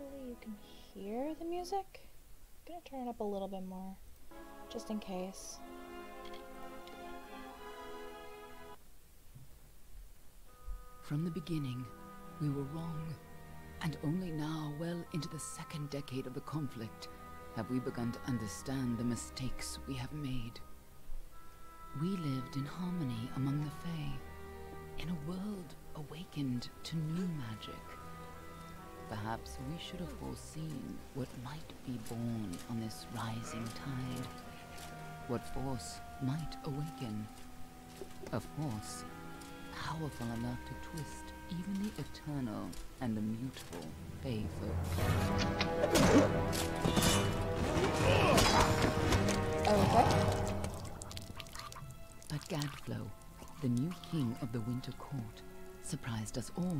Hopefully you can hear the music. I'm gonna turn it up a little bit more, just in case. From the beginning, we were wrong. And only now, well into the second decade of the conflict, have we begun to understand the mistakes we have made. We lived in harmony among the Fae, in a world awakened to new magic. Perhaps we should have foreseen what might be born on this rising tide. What force might awaken. A force powerful enough to twist even the eternal and immutable fae Okay. But Gadflow, the new king of the Winter Court, surprised us all.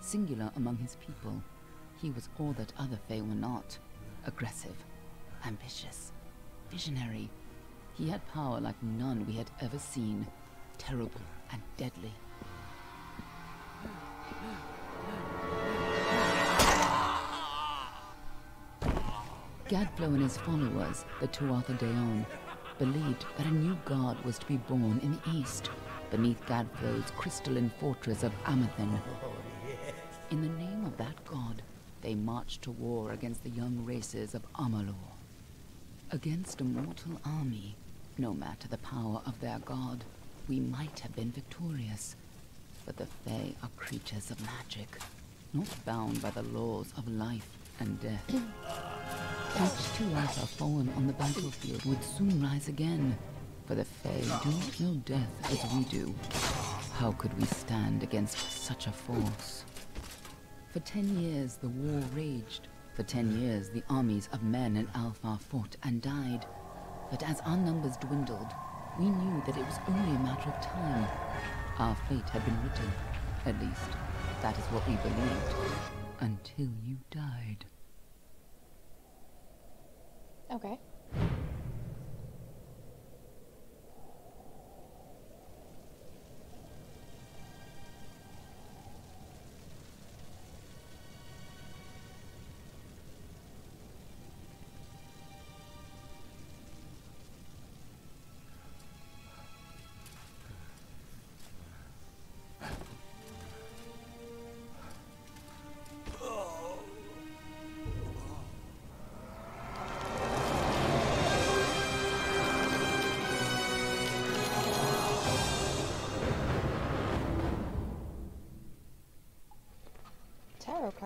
Singular among his people, he was all that other Fae were not. Aggressive, ambitious, visionary. He had power like none we had ever seen, terrible and deadly. Gadflow and his followers, the Tuatha Deohn, believed that a new god was to be born in the east, beneath Gadflow's crystalline fortress of Amathen. Marched to war against the young races of Amalur. Against a mortal army, no matter the power of their god, we might have been victorious. But the Fae are creatures of magic, not bound by the laws of life and death. Each Tuatha fallen on the battlefield would soon rise again, for the Fae do not know death as we do. How could we stand against such a force? For ten years the war raged. For ten years the armies of men and Alfar fought and died. But as our numbers dwindled, we knew that it was only a matter of time. Our fate had been written. At least, that is what we believed. Until you died. Okay.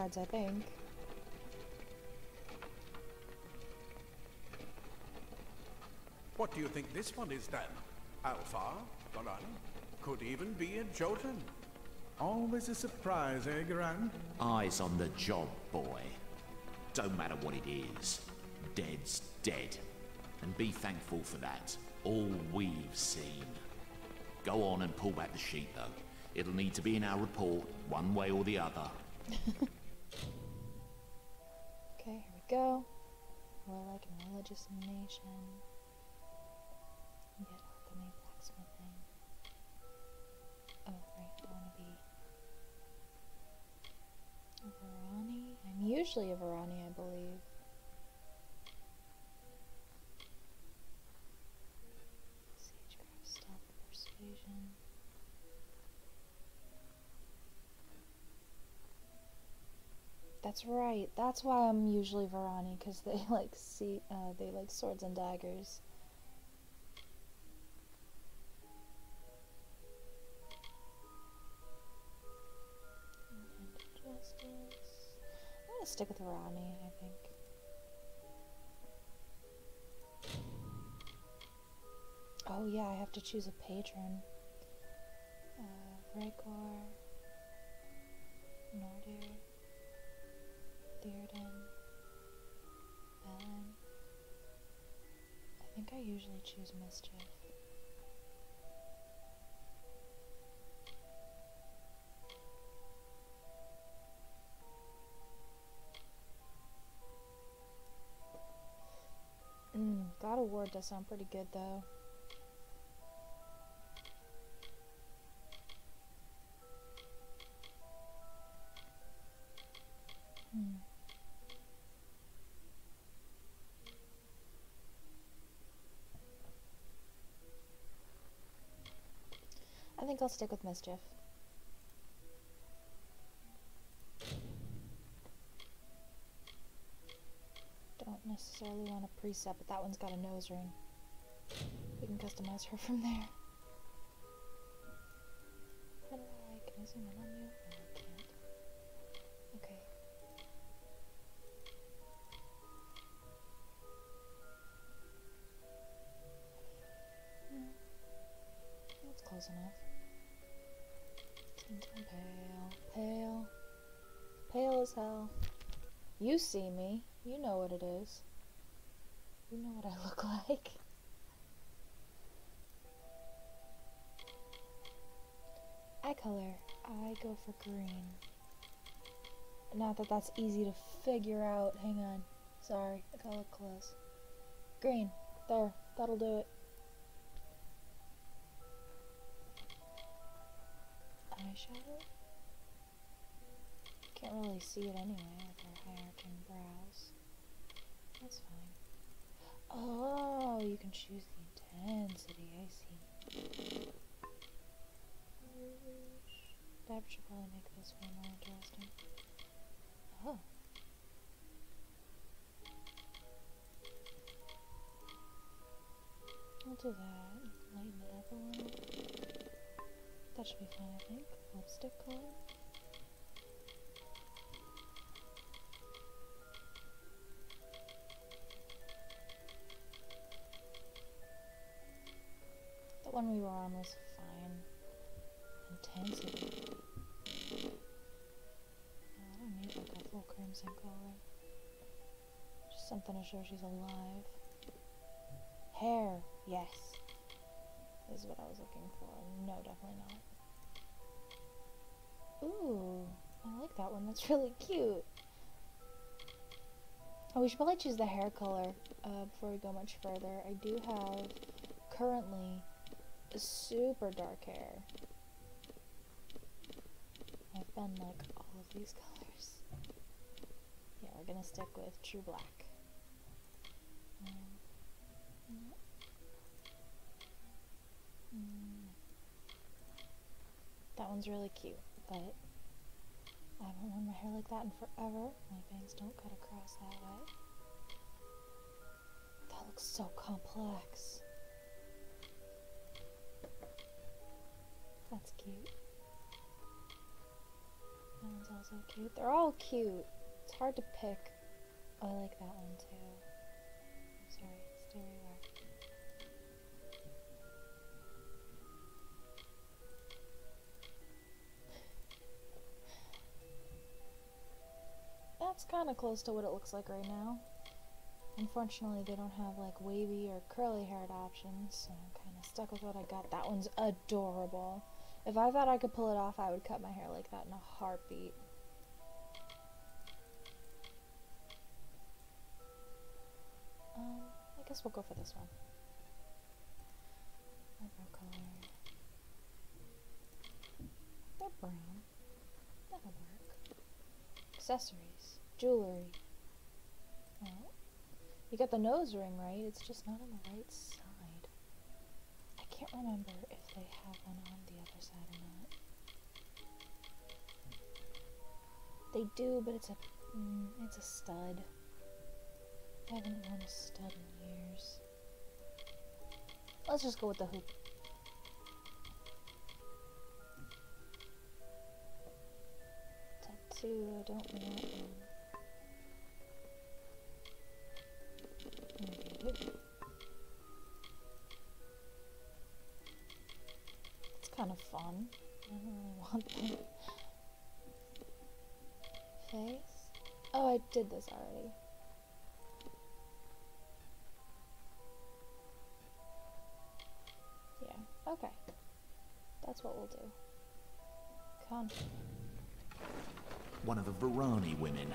Cards, I think. What do you think this one is then? Alfar? Garan? Could even be a Jotun. Always a surprise, eh, Garan? Eyes on the job, boy. Don't matter what it is. Dead's dead. And be thankful for that. All we've seen. Go on and pull back the sheet, though. It'll need to be in our report, one way or the other. Go. Warlike and religious nation. Alchemy, blacksmithing. Oh, right, I want to be a Varani. I'm usually a Varani, I believe. That's right. That's why I'm usually Varani, because they like see, uh, they like swords and daggers. I'm gonna stick with Varani, I think. Oh yeah, I have to choose a patron. Uh, Vraekor, Nordir. Theoden, Velen. I think I usually choose Mischief. Mm, God of does sound pretty good though. Think I'll stick with mischief. Don't necessarily want a preset, but that one's got a nose ring. We can customize her from there. How do I, can I zoom in on As hell. You see me. You know what it is. You know what I look like. Eye color. I go for green. Not that that's easy to figure out. Hang on. Sorry, I gotta look close. Green. There. That'll do it. Really see it anyway with her high arching brows. That's fine. Oh, you can choose the intensity. I see. That should probably make this one more interesting. Oh. I'll do that. Lighten it up a little. That should be fine, I think. Lipstick color. One we were on was fine. Intensity. No, I don't need like a full crimson color. Just something to show she's alive. Hair, yes. This is what I was looking for. No, definitely not. Ooh, I like that one. That's really cute. Oh, we should probably choose the hair color uh, before we go much further. I do have currently super dark hair. I've been like all of these colors. Yeah, we're gonna stick with true black. Mm. That one's really cute, but I haven't worn my hair like that in forever. My bangs don't cut across that way. That looks so complex. That's cute. That one's also cute. They're all cute. It's hard to pick. Oh, I like that one too. I'm sorry, stay where you are. That's kind of close to what it looks like right now. Unfortunately, they don't have like wavy or curly haired options, so I'm kind of stuck with what I got. That one's adorable. If I thought I could pull it off, I would cut my hair like that in a heartbeat. Um, I guess we'll go for this one. Eyebrow color. They're brown. That'll work. Accessories. Jewelry. Oh. You got the nose ring right, it's just not on the right side. I can't remember if they have one on the other side or not. They do, but it's a mm, it's a stud. I haven't worn a stud in years. Let's just go with the hoop. Tattoo, I don't want one. Kind of fun. I don't really want that. Face? Oh, I did this already. Yeah, okay. That's what we'll do. Con. One of the Varani women.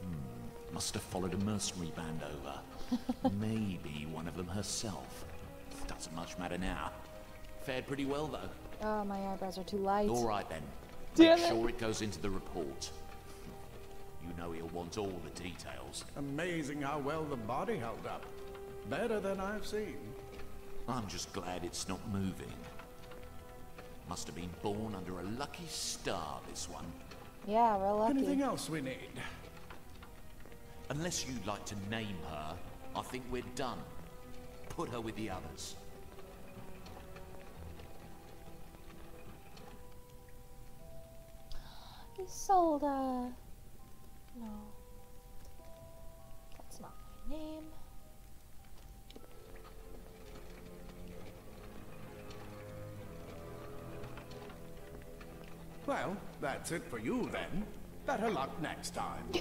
Hmm, must have followed a mercenary band over. Maybe one of them herself. Doesn't much matter now. Fared pretty well, though. Oh, my eyebrows are too light. All right, then. Damn Make it. sure it goes into the report. You know he'll want all the details. Amazing how well the body held up. Better than I've seen. I'm just glad it's not moving. Must have been born under a lucky star, this one. Yeah, real lucky. Anything else we need? Unless you'd like to name her, I think we're done. Put her with the others. Isolda. No. That's not my name. Well, that's it for you then. Better luck next time.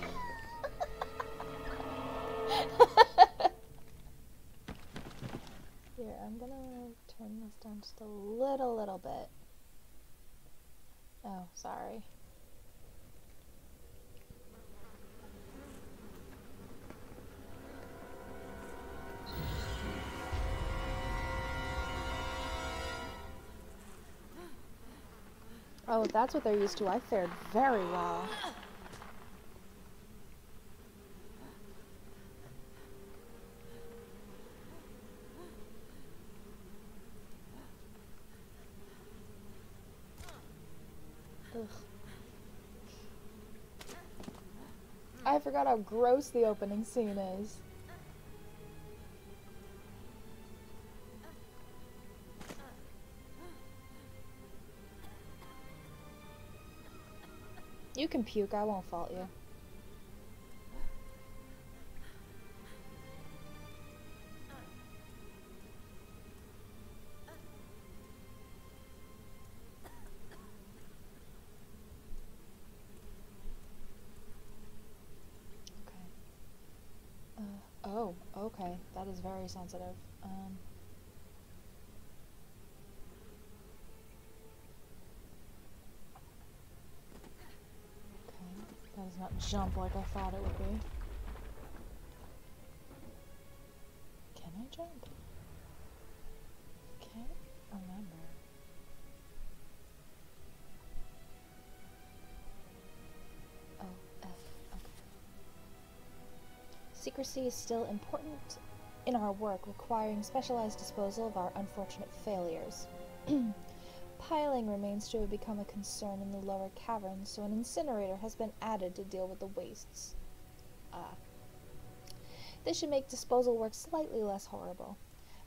Here, I'm gonna turn this down just a little, little bit. Oh, sorry. Oh, that's what they're used to. I fared very well. Ugh. I forgot how gross the opening scene is. Can puke, I won't fault you. Okay. Uh, oh, okay. That is very sensitive. Um. Okay. That does not jump like I thought it would be. Can I jump? Can't remember. Oh, F. Okay. Secrecy is still important in our work, requiring specialized disposal of our unfortunate failures. Piling remains to have become a concern in the lower caverns, so an incinerator has been added to deal with the wastes. Ah. This should make disposal work slightly less horrible,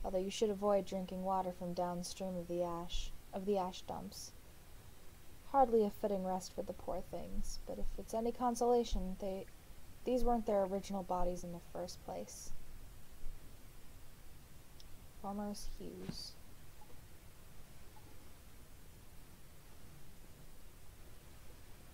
although you should avoid drinking water from downstream of the ash of the ash dumps. Hardly a fitting rest for the poor things, but if it's any consolation, they these weren't their original bodies in the first place. Fomorous Hugues.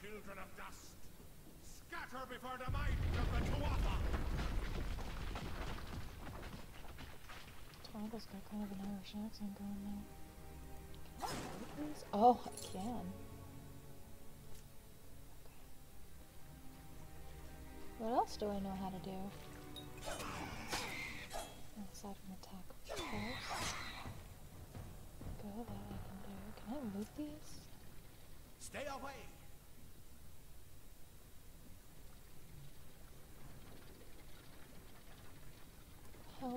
Children of dust! Scatter before the might of the Tuatha! Toronto's got kind of an Irish accent going now. Can I read these? Oh, I can. What else do I know how to do? Aside from attack, of course. Go, that I can do. Can I loot these? Stay away!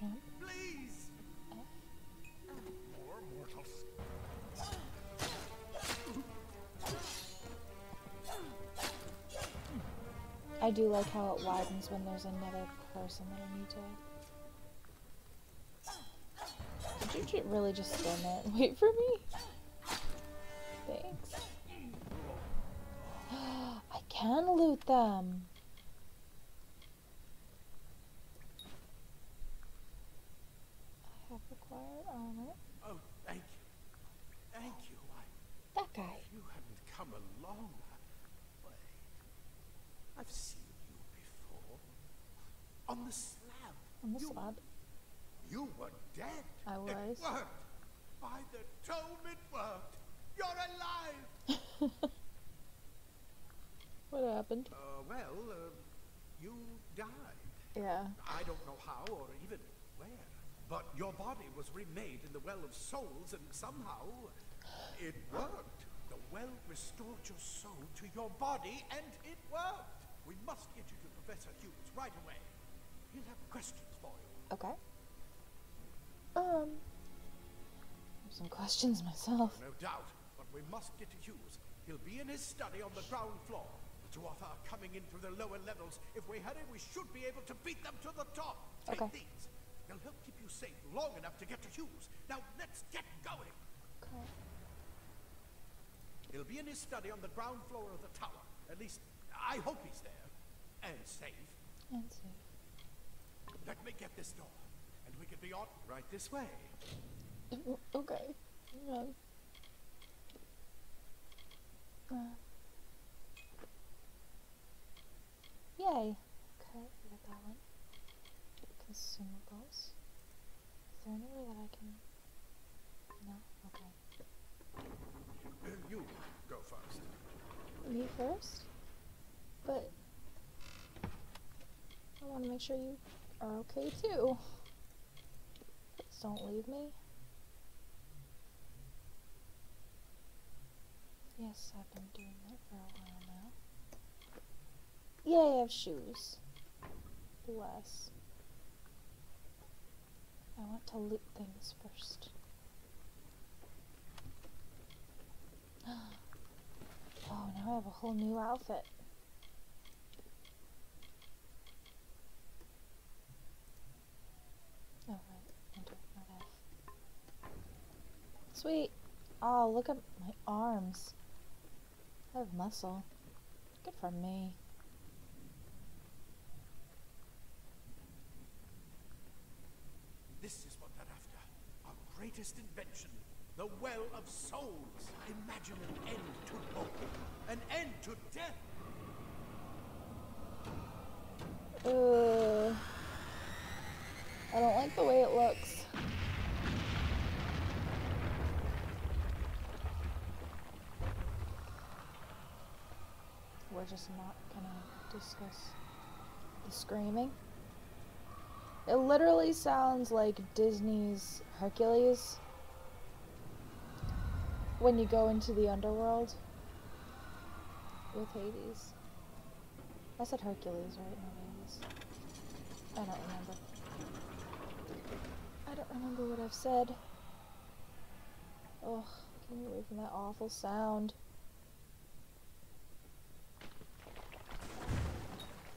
Please! Mortals. I do like how it widens when there's another person that I need to. Did you really just stand there and wait for me? Thanks. I can loot them. I have required armor. Oh, thank you. Thank you. I, That guy. if you hadn't come along, I, I've seen you before. On the slab. On the you, slab. You were dead. I was. It worked. By the tome, it worked. You're alive. What happened? Uh, well, uh, you died. Yeah. I don't know how or even where. But your body was remade in the Well of And somehow it worked. The well restored your soul to your body, and it worked. We must get you to Professor Hugues right away. He'll have questions for you. Okay. Um. Some questions myself. No doubt, but we must get to Hugues. He'll be in his study on the ground floor. The Tuatha are coming in through the lower levels. If we hurry, we should be able to beat them to the top. Take Okay. these. They'll help keep you safe long enough to get to Hugues. Now, let's get going. Okay. He'll be in his study on the ground floor of the tower. At least, I hope he's there. And safe. And safe. Let me get this door. And we can be on right this way. Okay. Yeah. Uh. Yay. Okay, we got that one. Consumables. Is there any way that I can... No? Okay. You go first. Me first? But... I want to make sure you are okay too. Please don't leave me. Yes, I've been doing that for a while now. Yay, I have shoes. Bless. I want to loot things first. Oh, now I have a whole new outfit. Oh, right. Enter. Sweet. Oh, look at my arms. I have muscle. Good for me. This is what they're after. Our greatest invention. The Well of Souls. Imagine an end to hope. An end to death. Uh, I don't like the way it looks. We're just not gonna discuss the screaming. It literally sounds like Disney's Hercules when you go into the underworld with Hades. I said Hercules, right? Not Hades. I don't remember. I don't remember what I've said. Ugh, get me away from that awful sound.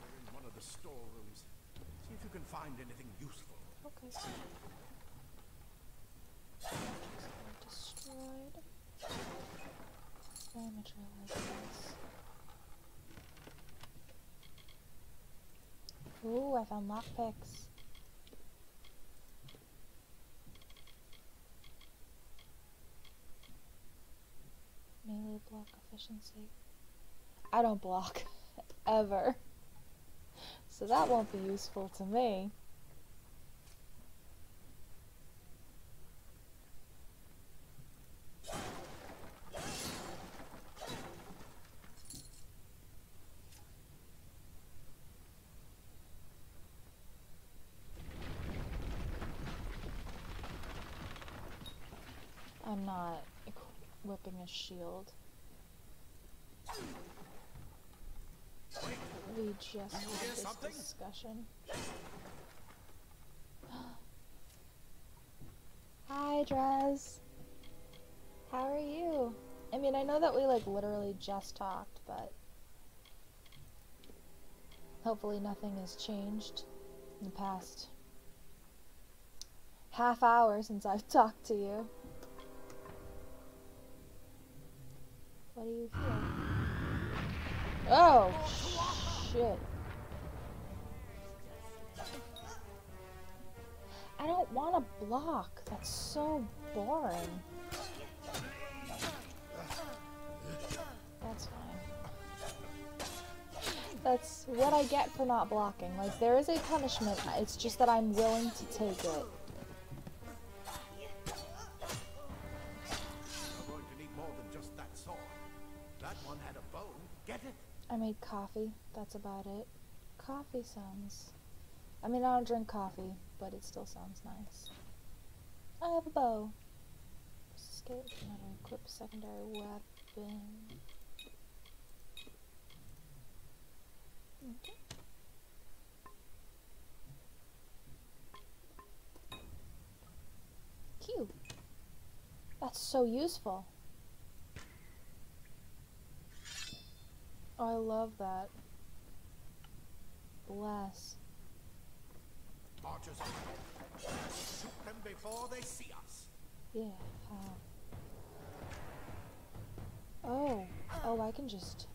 We're in one of the storerooms. See if you can find anything useful. Okay. Destroyed. Very much realize. Ooh, I found lockpicks. Melee block efficiency. I don't block. Ever. So that won't be useful to me. I'm not equipping a shield. We just had this something? discussion. Hi, Drez. How are you? I mean, I know that we like literally just talked, but hopefully nothing has changed in the past half hour since I've talked to you. What do you feel? Oh, shit. I don't want to block. That's so boring. That's fine. That's what I get for not blocking. Like, there is a punishment. It's just that I'm willing to take it. Made coffee. That's about it. Coffee sounds. I mean, I don't drink coffee, but it still sounds nice. I have a bow. To equip secondary weapon. Okay. Cute. That's so useful. Oh, I love that. Bless. Archers are Shoot them before they see us. Yeah. How? Oh. Oh, I can just.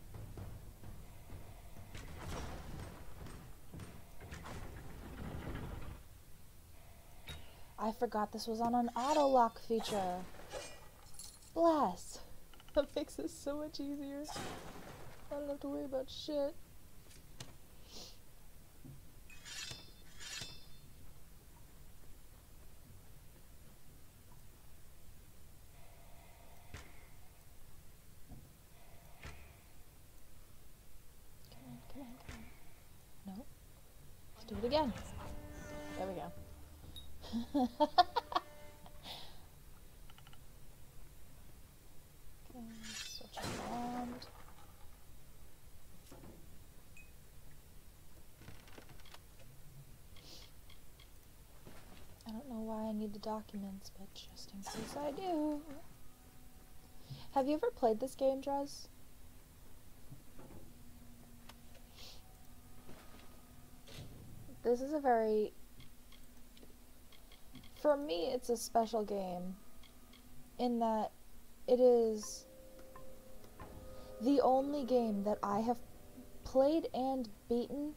I forgot this was on an auto lock feature. Bless. That makes this so much easier. I don't have to worry about shit. Do it again. There we go. okay, switch around. I don't know why I need the documents, but just in case I do. Have you ever played this game, Drez? This is a very. For me, it's a special game. In that it is the only game that I have played and beaten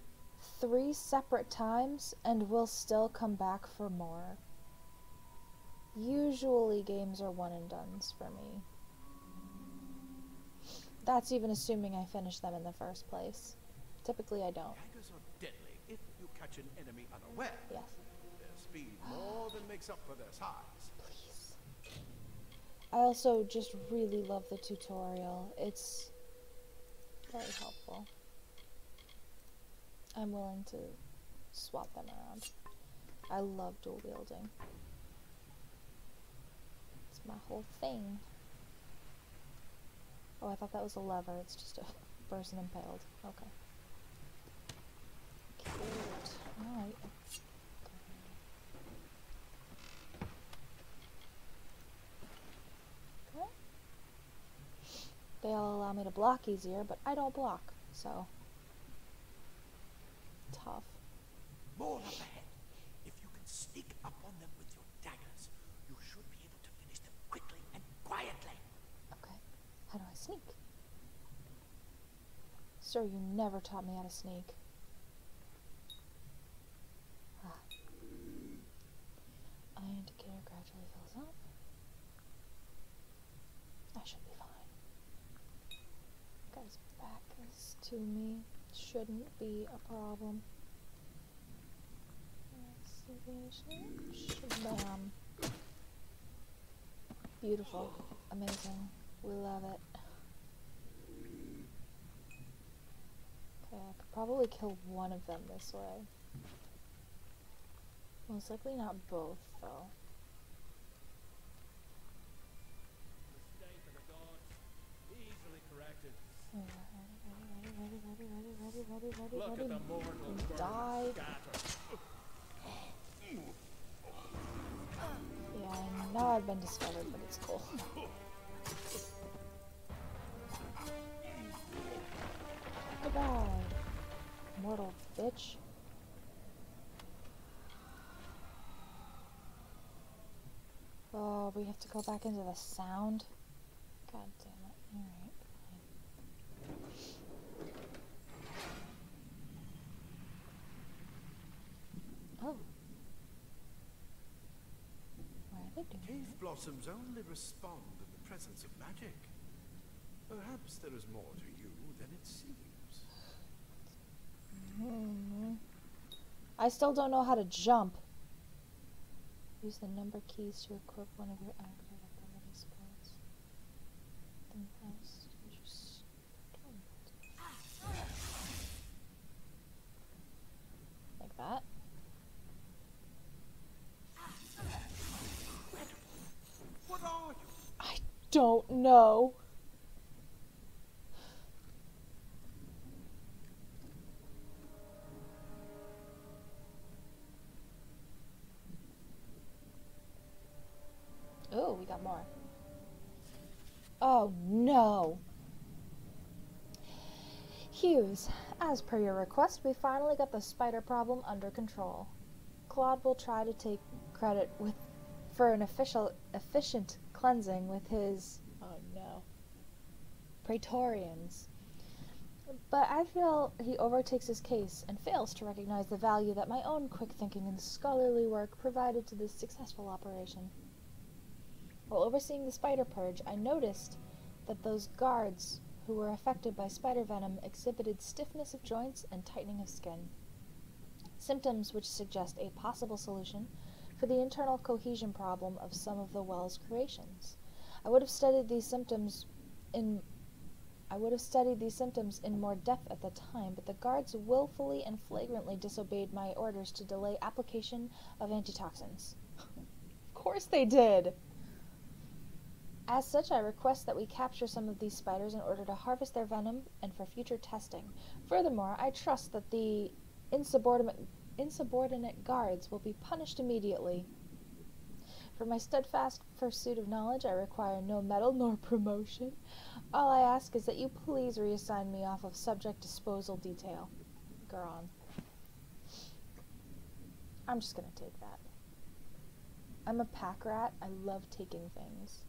three separate times and will still come back for more. Usually, games are one and dones for me. That's even assuming I finish them in the first place. Typically, I don't. Daggers are deadly if you catch an enemy unaware. Yes. Their speed more than makes up for their size. Please. I also just really love the tutorial. It's very helpful. I'm willing to swap them around. I love dual wielding. My whole thing. Oh, I thought that was a lever. It's just a person impaled. Okay. Cute. Alright. Okay. They'll allow me to block easier, but I don't block, so. Tough. More up ahead. If you can sneak up on them with your daggers, you should be able to finish them quickly and quietly. Okay. How do I sneak? Sir, you never taught me how to sneak. Ah. Eye indicator gradually fills up. I should be fine. Guy's back is to me. Shouldn't be a problem. Shabam. Beautiful. Amazing. We love it. Yeah, I could probably kill one of them this way. Most likely not both, though. Ready, ready, ready, ready, ready, ready, die. Yeah, now I've been discovered, but it's cool. Goodbye mortal bitch. Oh, we have to go back into the sound? God damn it. Alright. Oh. Why are they doing Cave blossoms only respond in the presence of magic. Perhaps there is more to you than it seems. Hmm. I still don't know how to jump. Use the number keys to equip one of your active ability spells. Then press use your stone. Like that. What are you? I don't know. As per your request, we finally got the spider problem under control. Claude will try to take credit with for an official efficient cleansing with his oh no Praetorians. But I feel he overtakes his case and fails to recognize the value that my own quick thinking and scholarly work provided to this successful operation. While overseeing the spider purge, I noticed that those guards who were affected by spider venom exhibited stiffness of joints and tightening of skin. Symptoms which suggest a possible solution for the internal cohesion problem of some of the well's creations. I would have studied these symptoms in I would have studied these symptoms in more depth at the time, but the guards willfully and flagrantly disobeyed my orders to delay application of antitoxins. of course they did. As such, I request that we capture some of these spiders in order to harvest their venom and for future testing. Furthermore, I trust that the insubordinate, insubordinate guards will be punished immediately. For my steadfast pursuit of knowledge, I require no medal nor promotion. All I ask is that you please reassign me off of subject disposal detail. Garon. I'm just gonna take that. I'm a pack rat. I love taking things.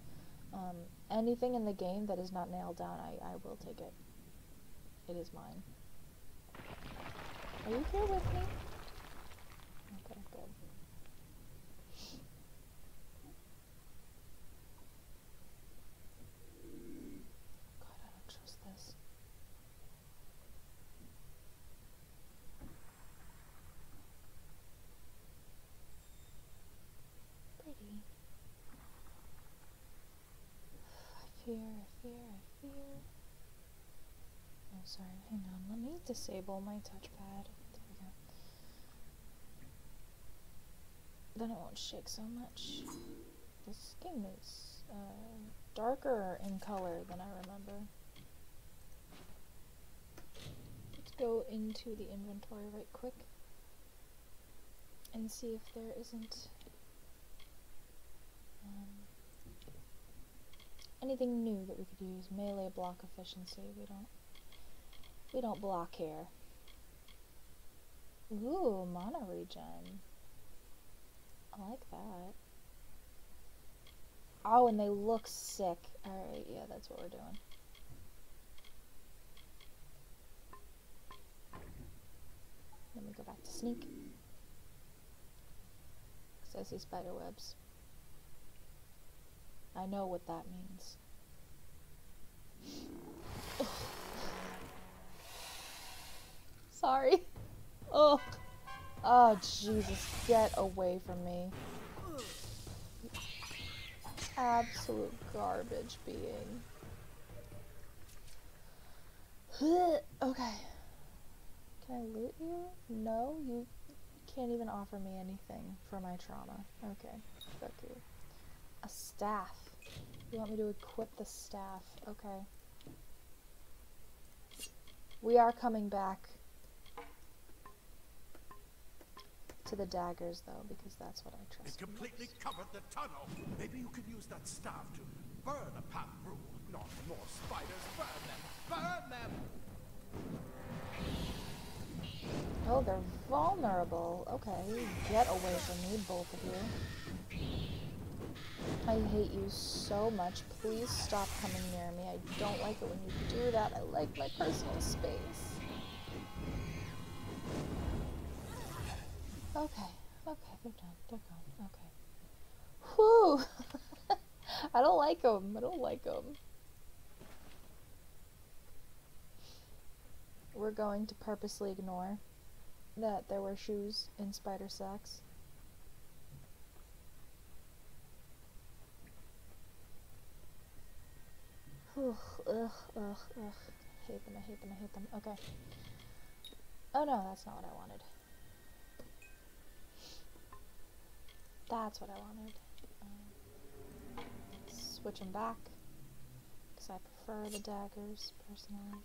Um, anything in the game that is not nailed down, I, I will take it. It is mine. Are you here with me? Okay, good. God, I don't trust this. Pretty. I fear, I fear, I fear. Oh, sorry, hang on. Let me disable my touchpad. There we go. Then it won't shake so much. This game is uh, darker in color than I remember. Let's go into the inventory right quick and see if there isn't um, anything new that we could use. Melee block efficiency. We don't. We don't block here. Ooh, mana regen. I like that. Oh, and they look sick. Alright, yeah, that's what we're doing. Let me go back to sneak. Because I see spider webs. I know what that means. Sorry. Oh. Oh, Jesus. Get away from me. Absolute garbage being. okay. Can I loot you? No, you can't even offer me anything for my trauma. Okay, fuck you. A staff. You want me to equip the staff? Okay. We are coming back to the daggers though, because that's what I trust. It completely covered the tunnel. Maybe you could use that staff to burn a path through. Not more spiders. Burn them. Burn them. Oh, they're vulnerable. Okay, get away from me, both of you. I hate you so much. Please stop coming near me. I don't like it when you do that. I like my personal space. Okay, okay, they're done. They're gone. Okay. Whew! I don't like them. I don't like them. We're going to purposely ignore that there were shoes in spider sacks. Ugh, ugh, ugh, ugh. Hate them, I hate them, I hate them. Okay. Oh no, that's not what I wanted. That's what I wanted. Um, switch them back. Because I prefer the daggers, personally.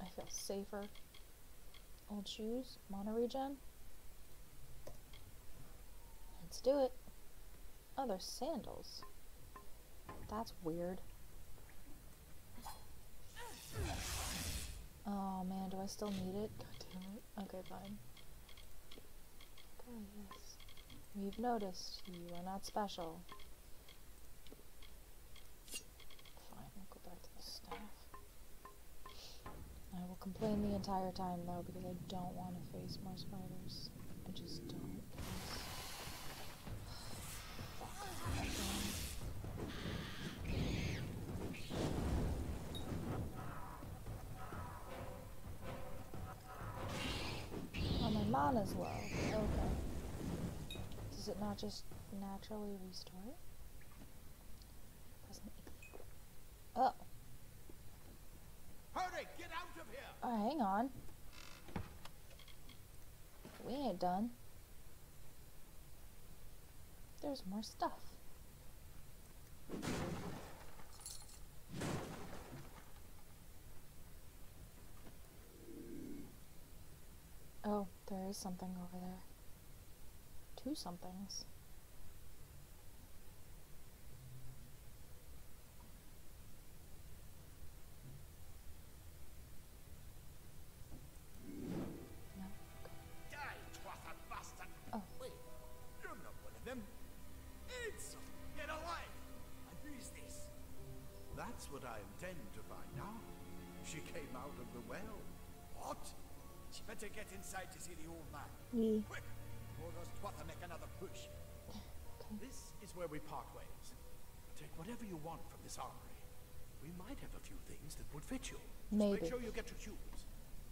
I feel safer. Old shoes, mana regen. Let's do it. Oh, they're sandals. That's weird. Oh man, do I still need it? God damn it. Okay, fine. Yes. We've noticed you are not special. Fine, we'll go back to the staff. I will complain the entire time though because I don't want to face more spiders. I just don't. Mana's low. Does it not just naturally restore it? E. Oh. Hurry, get out of here. Oh, hang on. We ain't done. There's more stuff. Oh, there is something over there. Two somethings. No? Die, twatted bastard. Oh. Wait, you're not one of them. It's get alive. And who is this? That's what I intend to find out. She came out of the well. What? She better get inside to see the old man. Yee. Quick, whatever you want from this armory. We might have a few things that would fit you. Maybe. make sure you get to choose.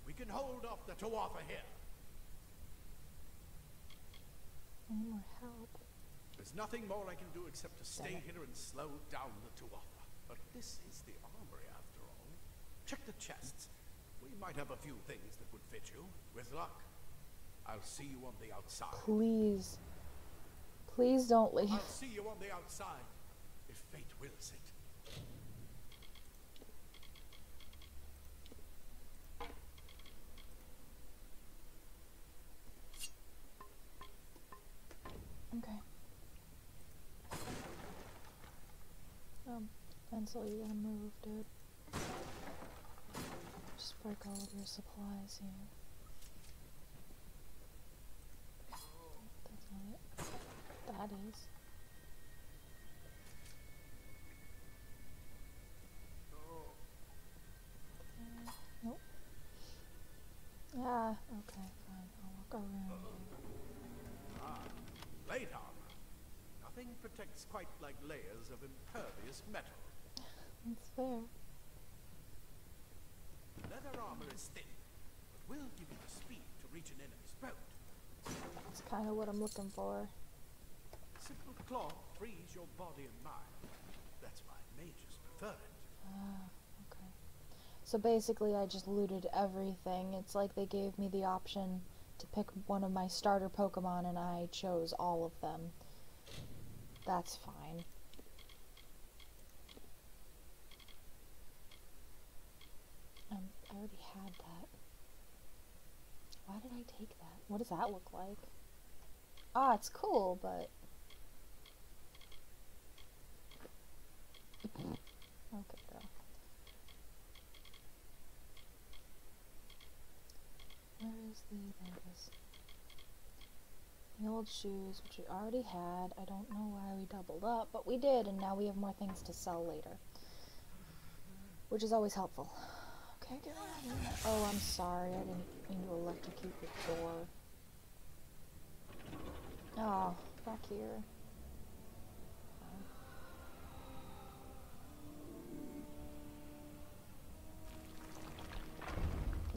We can hold off the Tuatha here. Any more help? There's nothing more I can do except to stay here and slow down the Tuatha. But this is the armory after all. Check the chests. We might have a few things that would fit you. With luck. I'll see you on the outside. Please. Please don't leave. I'll see you on the outside. If fate wills it. Okay. Um, pencil, you gotta move, dude. Just break all of your supplies here. That's not it. That is. Okay, Nope. Ah, okay, fine. I'll walk around. Ah, plate armor. Nothing protects quite like layers of impervious metal. That's fair. Leather armor is thin, but will give you the speed to reach an enemy's boat. That's kind of what I'm looking for. Simple cloth frees your body and mind. That's why mages prefer it. Ah, okay. So basically, I just looted everything. It's like they gave me the option to pick one of my starter Pokemon, and I chose all of them. That's fine. Um, I already had that. Why did I take that? What does that look like? Ah, it's cool, but... okay, girl. Where is the... There it is. The old shoes, which we already had. I don't know why we doubled up, but we did, and now we have more things to sell later. Which is always helpful. Okay, get out of here. Oh, I'm sorry. I didn't mean to electrocute the door. Oh, back here.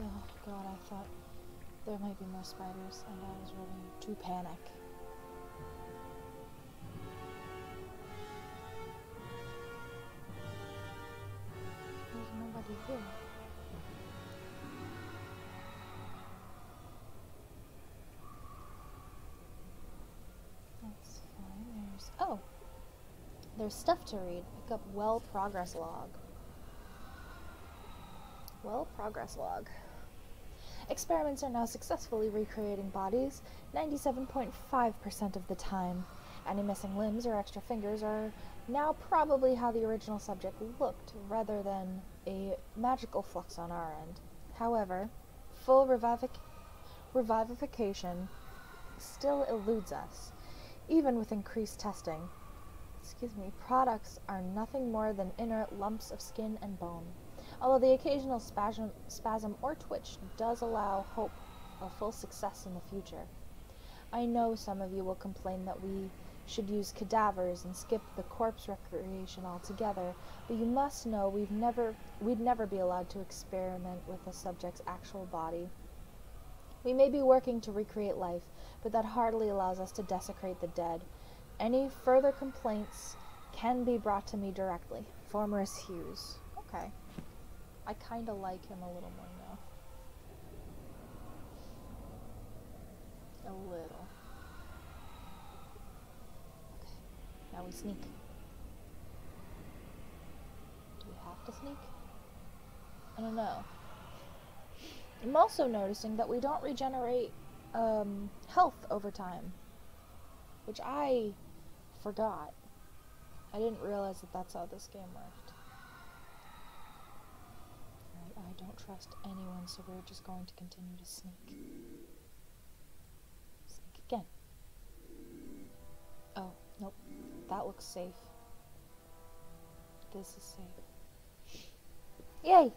Oh god, I thought there might be more spiders and I was ready to panic. There's nobody here. There's stuff to read. Pick up well progress log. Well progress log. Experiments are now successfully recreating bodies 97.5% of the time. Any missing limbs or extra fingers are now probably how the original subject looked, rather than a magical flux on our end. However, full revivic- revivification still eludes us, even with increased testing. Excuse me, products are nothing more than inert lumps of skin and bone although the occasional spasm, spasm or twitch does allow hope of full success in the future. I know some of you will complain that we should use cadavers and skip the corpse recreation altogether, but you must know we've never we'd never be allowed to experiment with a subject's actual body. We may be working to recreate life, but that hardly allows us to desecrate the dead. Any further complaints can be brought to me directly. Fomorous Hugues. Okay. I kind of like him a little more now. A little. Okay, now we sneak. Do we have to sneak? I don't know. I'm also noticing that we don't regenerate um, health over time, which I forgot. I didn't realize that that's how this game worked. I don't trust anyone, so we're just going to continue to sneak. Sneak again. Oh, nope. That looks safe. This is safe. Yay!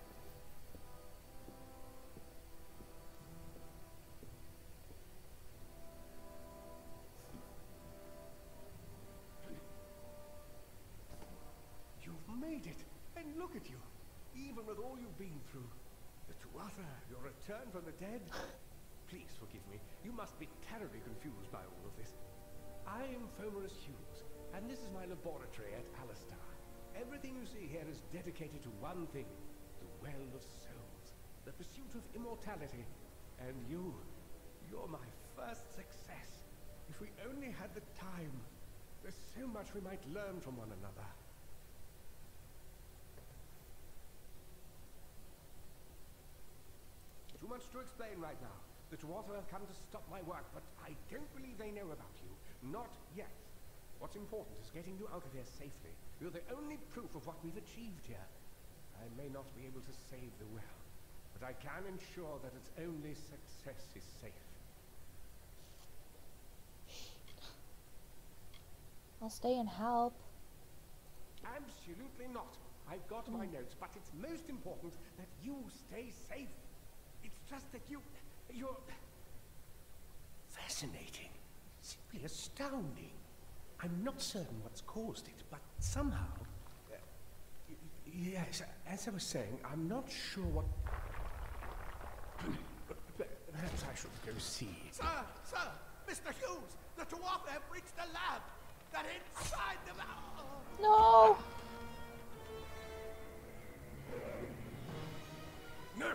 Made it, and look at you. Even with all you've been through, the Tuatha, your return from the dead. Please forgive me. You must be terribly confused by all of this. I am Fomorous Hugues, and this is my laboratory at Allestar. Everything you see here is dedicated to one thing, the Well of Souls, the pursuit of immortality. And you, you're my first success. If we only had the time, there's so much we might learn from one another. Too much to explain right now. The Tuatha have come to stop my work, but I don't believe they know about you. Not yet. What's important is getting you out of here safely. You're the only proof of what we've achieved here. I may not be able to save the well, but I can ensure that its only success is safe. I'll stay and help. Absolutely not. I've got my mm. notes, but it's most important that you stay safe. It's just that you... you're... Fascinating. Simply astounding. I'm not certain what's caused it, but somehow... Uh, y- y- yes, as I was saying, I'm not sure what... Perhaps I should go see. Sir, sir, Mr. Hugues, the Tuatha have reached the lab. That inside the lab. No! No!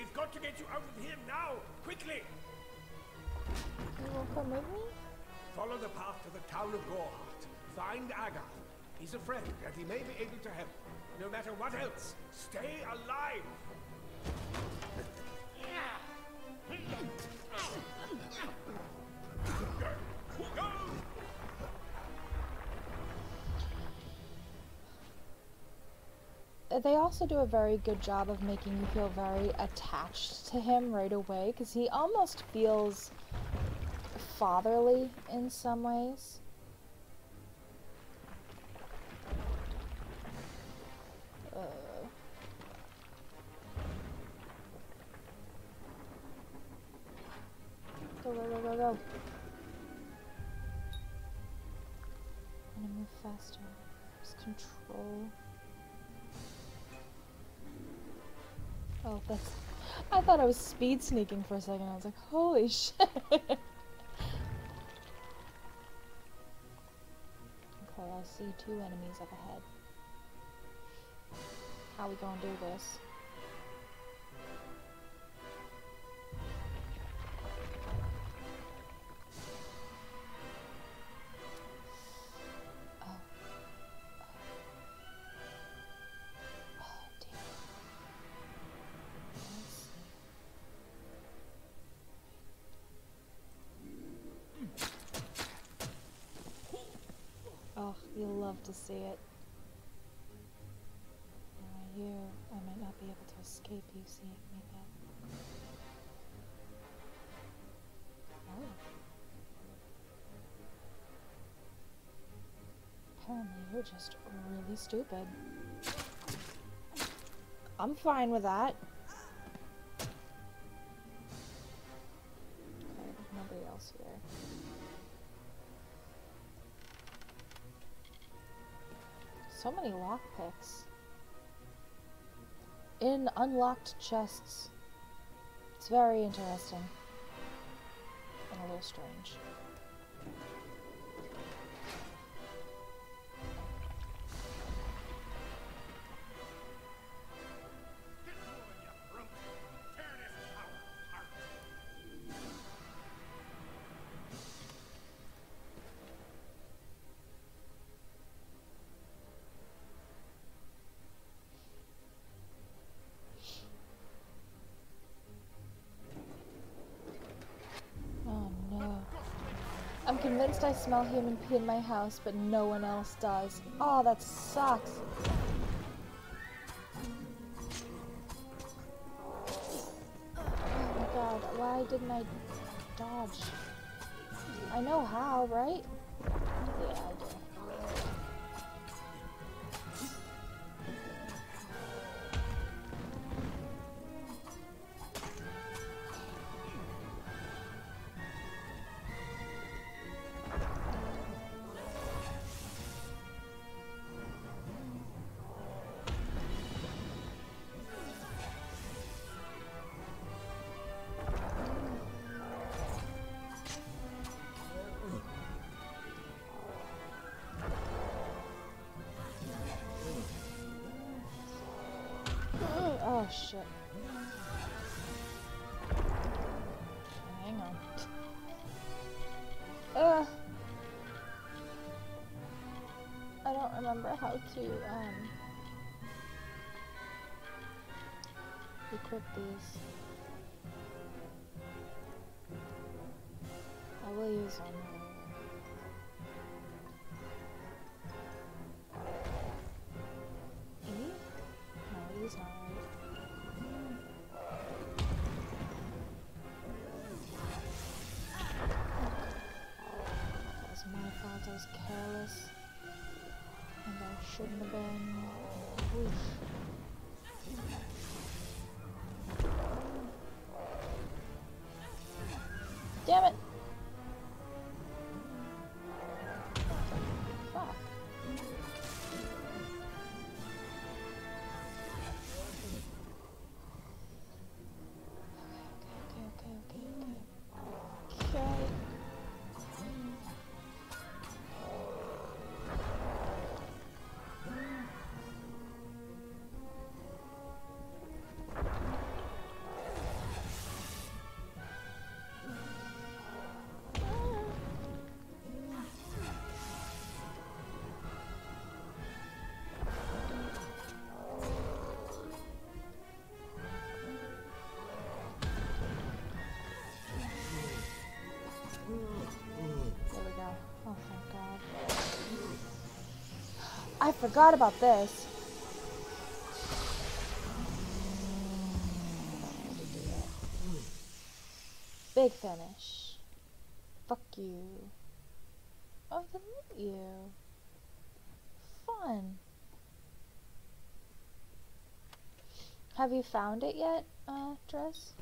We've got to get you out of here now! Quickly! You won't come with me? Follow the path to the town of Gorhart. Find Agarth. He's a friend, and he may be able to help. No matter what else, stay alive! They also do a very good job of making you feel very attached to him right away because he almost feels fatherly in some ways. Was speed sneaking for a second. I was like, holy shit. okay, I see two enemies up ahead. How we gonna do this? See it. Now you, I might not be able to escape you seeing me though. Oh. Apparently you're just really stupid. I'm fine with that. So many lockpicks. In unlocked chests. It's very interesting. And a little strange. Convinced I smell human pee in my house, but no one else does. Oh, that sucks. Oh my god, why didn't I dodge? I know how, right? Yeah, I do. Shit. Hang on. Ugh. I don't remember how to um equip these. I will use them. Forgot about this. Big finish. Fuck you. Oh, look at you. Fun. Have you found it yet, uh, Dress?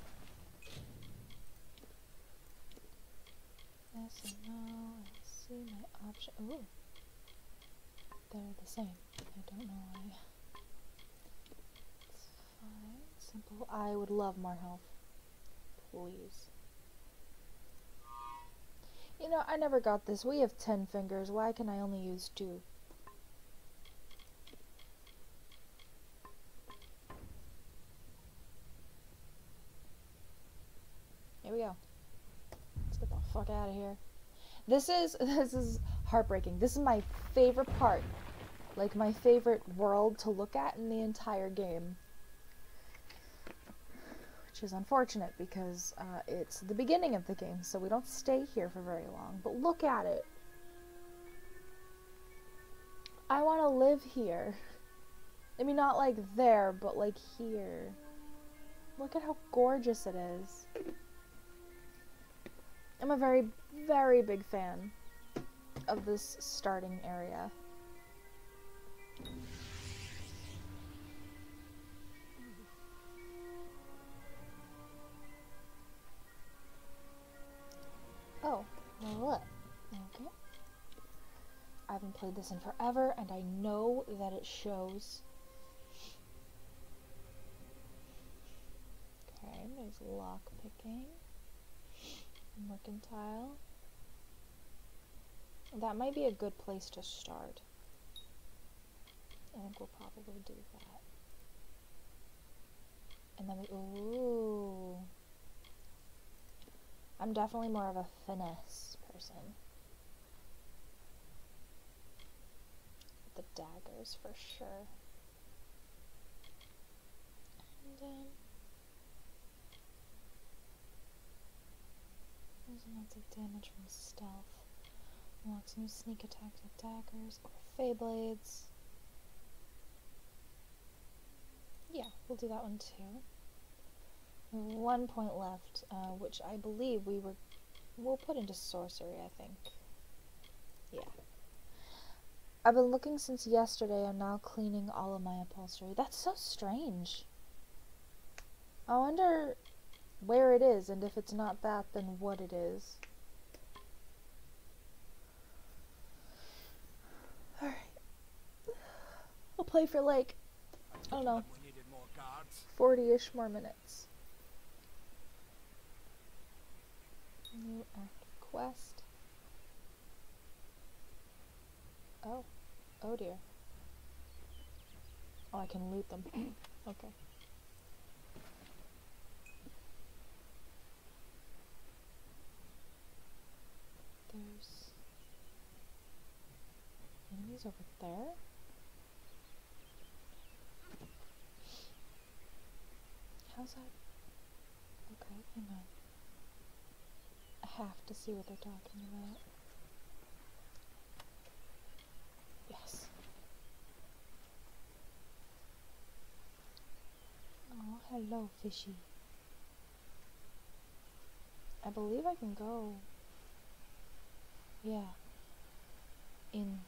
Yes and no. I see my option. Ooh. They're the same. I don't know why. It's fine. Simple. I would love more health. Please. You know, I never got this. We have ten fingers. Why can I only use two? Here we go. Let's get the fuck out of here. This is this is heartbreaking. This is my favorite part. Like my favorite world to look at in the entire game. Which is unfortunate because uh, it's the beginning of the game, so we don't stay here for very long. But look at it. I want to live here. I mean, not like there, but like here. Look at how gorgeous it is. I'm a very, very big fan of this starting area. Well. Okay. I haven't played this in forever, and I know that it shows. Okay, there's lock picking. Mercantile. That might be a good place to start. I think we'll probably do that. And then we, ooh. I'm definitely more of a finesse person. The daggers for sure. And then of damage from stealth. Unlocks new sneak attacks with daggers or fey blades. Yeah, we'll do that one too. One point left, uh, which I believe we were we'll put into sorcery, I think. Yeah. I've been looking since yesterday. I'm now cleaning all of my upholstery. That's so strange. I wonder where it is, and if it's not that, then what it is. Alright. I'll play for like, I don't know, We needed more guards. 40 ish more minutes. New active quest. Oh. Oh dear. Oh, I can loot them. okay. There's enemies over there. How's that? Okay, hang on. Have to see what they're talking about. Yes. Oh, hello, fishy. I believe I can go. Yeah. In.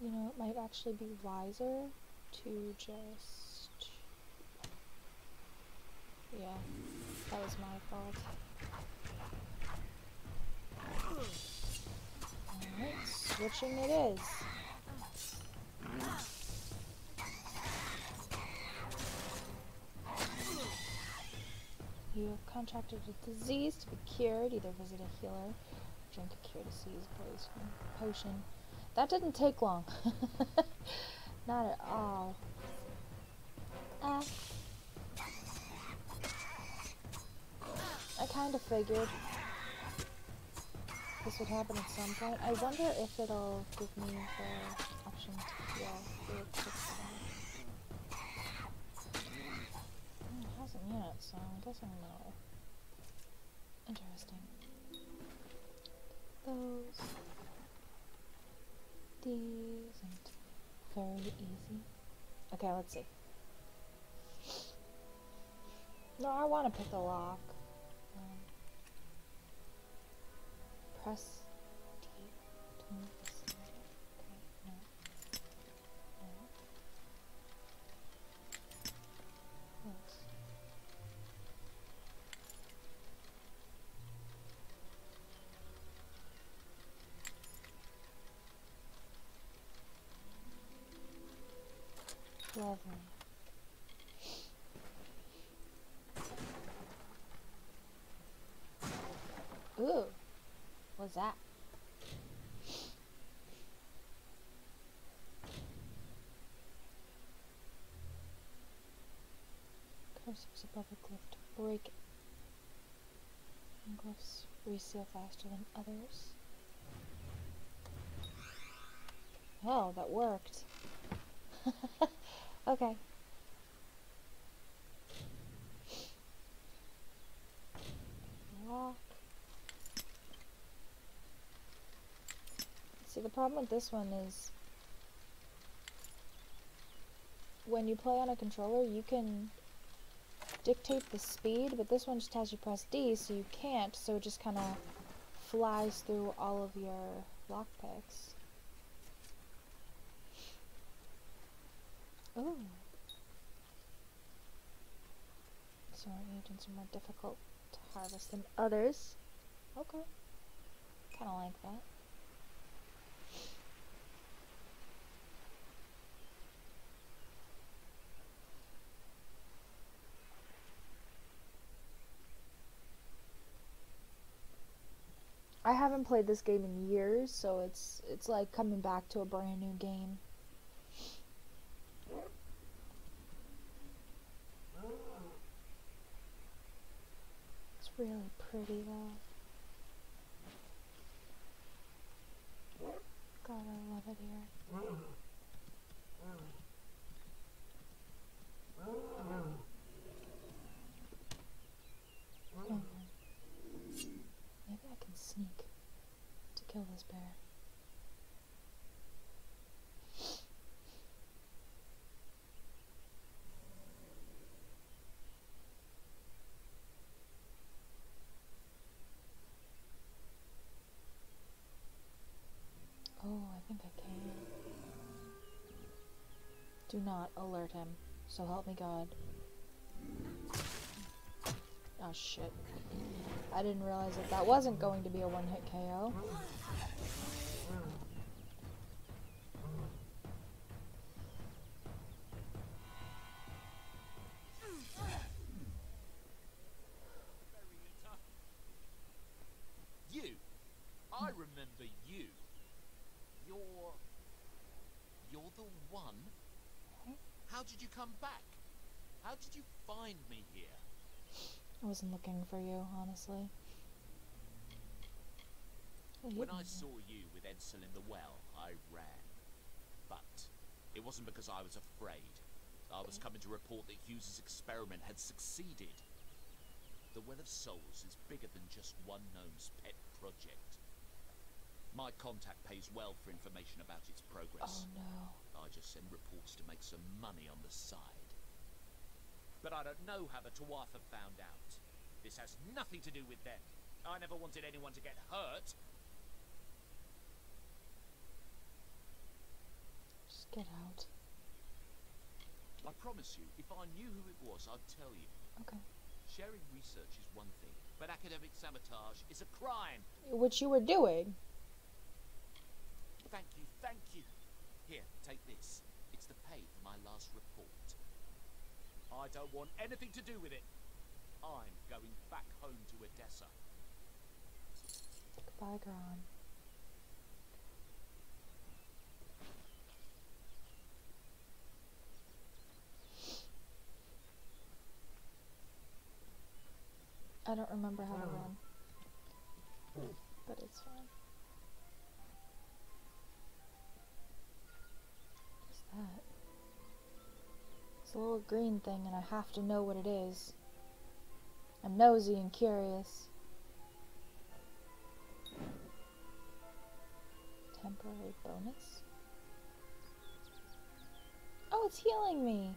You know, it might actually be wiser to just. Yeah, that was my fault. Alright, switching it is. You have contracted a disease to be cured. Either visit a healer, drink a cure disease poison potion. That didn't take long. Not at all. Ah. I kind of figured. this would happen at some point. I wonder if it'll give me the option to heal through a quick save. Mm, It hasn't yet, so I'm guessing no. Interesting. Those. These and very easy. Okay, let's see. No, I want to pick the lock. Um, press that? Cursors above a glyph to break it. Some glyphs reseal faster than others. Oh, that worked. okay. Lock. See, the problem with this one is when you play on a controller, you can dictate the speed, but this one just has you press D, so you can't, so it just kind of flies through all of your lockpicks. Ooh. Certain agents are more difficult to harvest than others. Okay. Kinda like that. I haven't played this game in years, so it's it's like coming back to a brand new game. It's really pretty though. God, I love it here. Mm-hmm. Mm-hmm. Mm-hmm. Mhm. Maybe I can sneak to kill this bear. Oh, I think I can. Do not alert him. So help me God. Oh shit. I didn't realize that that wasn't going to be a one-hit KO. How did you come back? How did you find me here? I wasn't looking for you, honestly. You When I saw you with Edsel in the well, I ran. But it wasn't because I was afraid. I was coming to report that Hugues's experiment had succeeded. The Well of Souls is bigger than just one gnome's pet project. My contact pays well for information about its progress. Oh no. I just send reports to make some money on the side. But I don't know how the Tuatha found out. This has nothing to do with them. I never wanted anyone to get hurt. Just get out. I promise you, if I knew who it was, I'd tell you. Okay. Sharing research is one thing, but academic sabotage is a crime. Which you were doing. Thank you. Here, take this. It's the pay for my last report. I don't want anything to do with it. I'm going back home to Odessa. Goodbye, Gron. I don't remember how to oh. run. But it's fine. It's a little green thing, and I have to know what it is. I'm nosy and curious. Temporary bonus? Oh, it's healing me!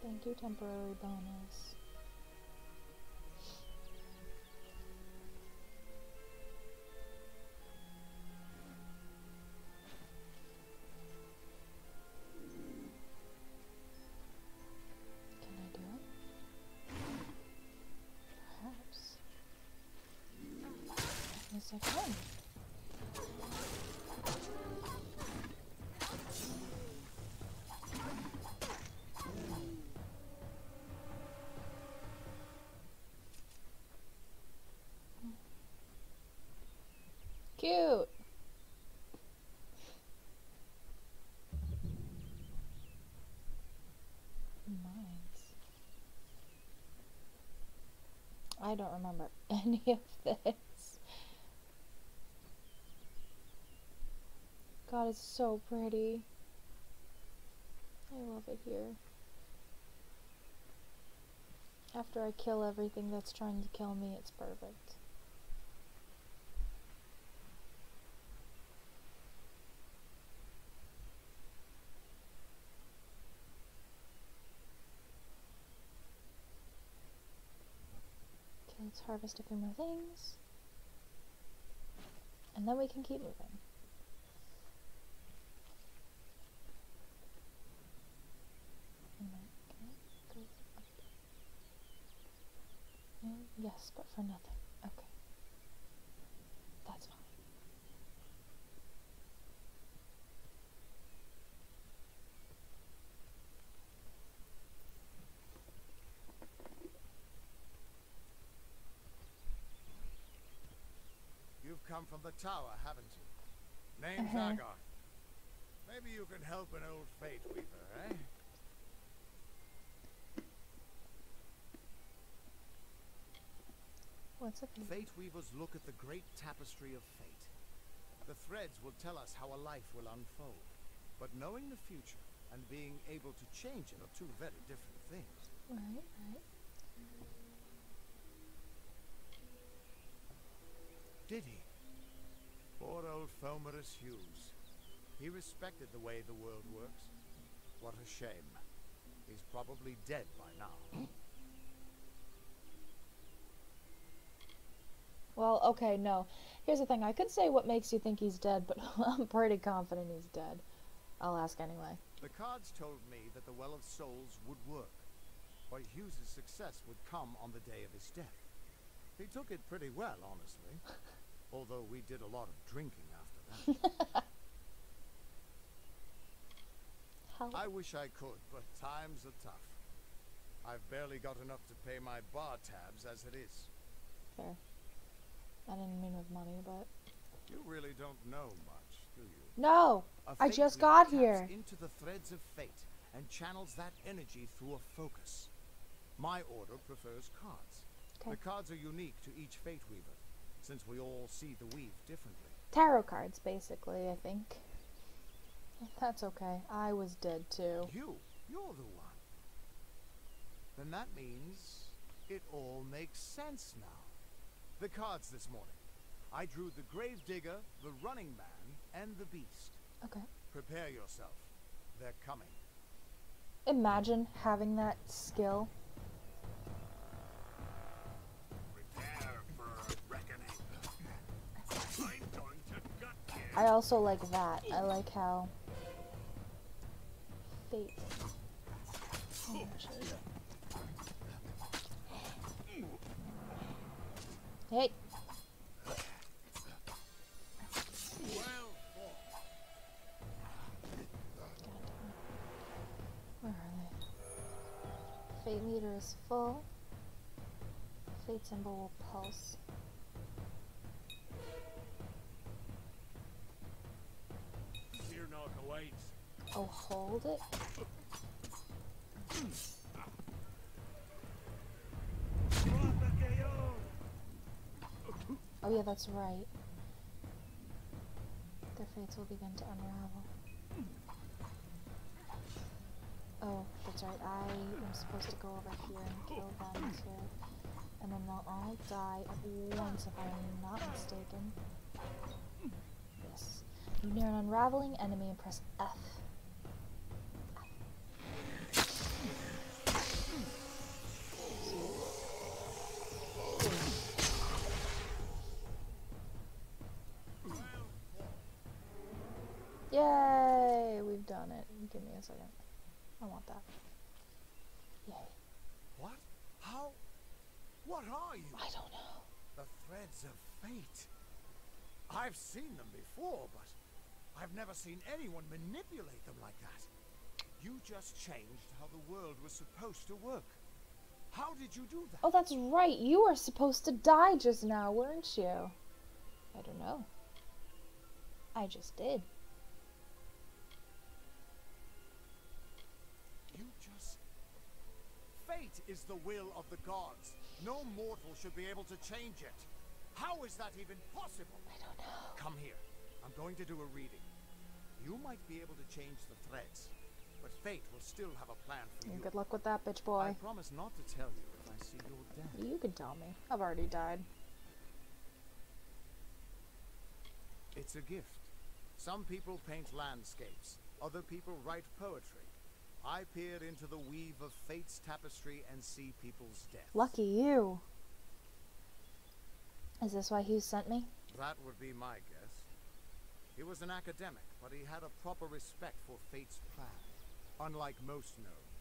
Thank you, temporary bonus. I don't remember any of this. God, it's so pretty. I love it here. After I kill everything that's trying to kill me, it's perfect. Okay, let's harvest a few more things. And then we can keep moving. No? Mm, yes, but for nothing. Okay. That's fine. You've come from the tower, haven't you? Name's Uh-huh. Agarth. Maybe you can help an old fate weaver, eh? What's up? Fate weavers look at the great tapestry of fate. The threads will tell us how a life will unfold. But knowing the future and being able to change it are two very different things. Right, right. Did he? Poor old Fomorous Hugues. He respected the way the world works. What a shame. He's probably dead by now. Well, okay, no. Here's the thing. I could say what makes you think he's dead, but I'm pretty confident he's dead. I'll ask anyway. The cards told me that the Well of Souls would work, but Hugues's success would come on the day of his death. He took it pretty well, honestly. Although we did a lot of drinking after that. How? I wish I could, but times are tough. I've barely got enough to pay my bar tabs as it is. Fair. I didn't mean with money, but You really don't know much, do you? no. I just weaver got taps here. into the threads of fate and channels that energy through a focus. My order prefers cards. Okay. The cards are unique to each fate weaver, since we all see the weave differently. Tarot cards, basically. I think. That's okay. I was dead too. You, you're the one. Then that means it all makes sense now. The cards this morning. I drew the Gravedigger, the Running Man, and the Beast. Okay. Prepare yourself. They're coming. Imagine having that skill. I also like that. I like how fate. Oh. Hey? Fate meter is full. Fate symbol will pulse. Oh, hold it. Oh yeah, that's right. Their fates will begin to unravel. Oh, that's right. I am supposed to go over here and kill them too. And then they'll all die at once if I'm not mistaken. You near an unraveling enemy and press F. Yay! We've done it. Give me a second. I want that. Yay. What? How? What are you? I don't know. The threads of fate. I've seen them before, but I've never seen anyone manipulate them like that. You just changed how the world was supposed to work. How did you do that? Oh, that's right. You were supposed to die just now, weren't you? I don't know. I just did. You just. Fate is the will of the gods. No mortal should be able to change it. How is that even possible? I don't know. Come here. I'm going to do a reading. You might be able to change the threads, but fate will still have a plan for you. Good luck with that, bitch boy. I promise not to tell you if I see your death. You can tell me. I've already died. It's a gift. Some people paint landscapes, other people write poetry. I peer into the weave of fate's tapestry and see people's death. Lucky you. Is this why Hugues sent me? That would be my guess. He was an academic, but he had a proper respect for fate's plan, unlike most gnomes.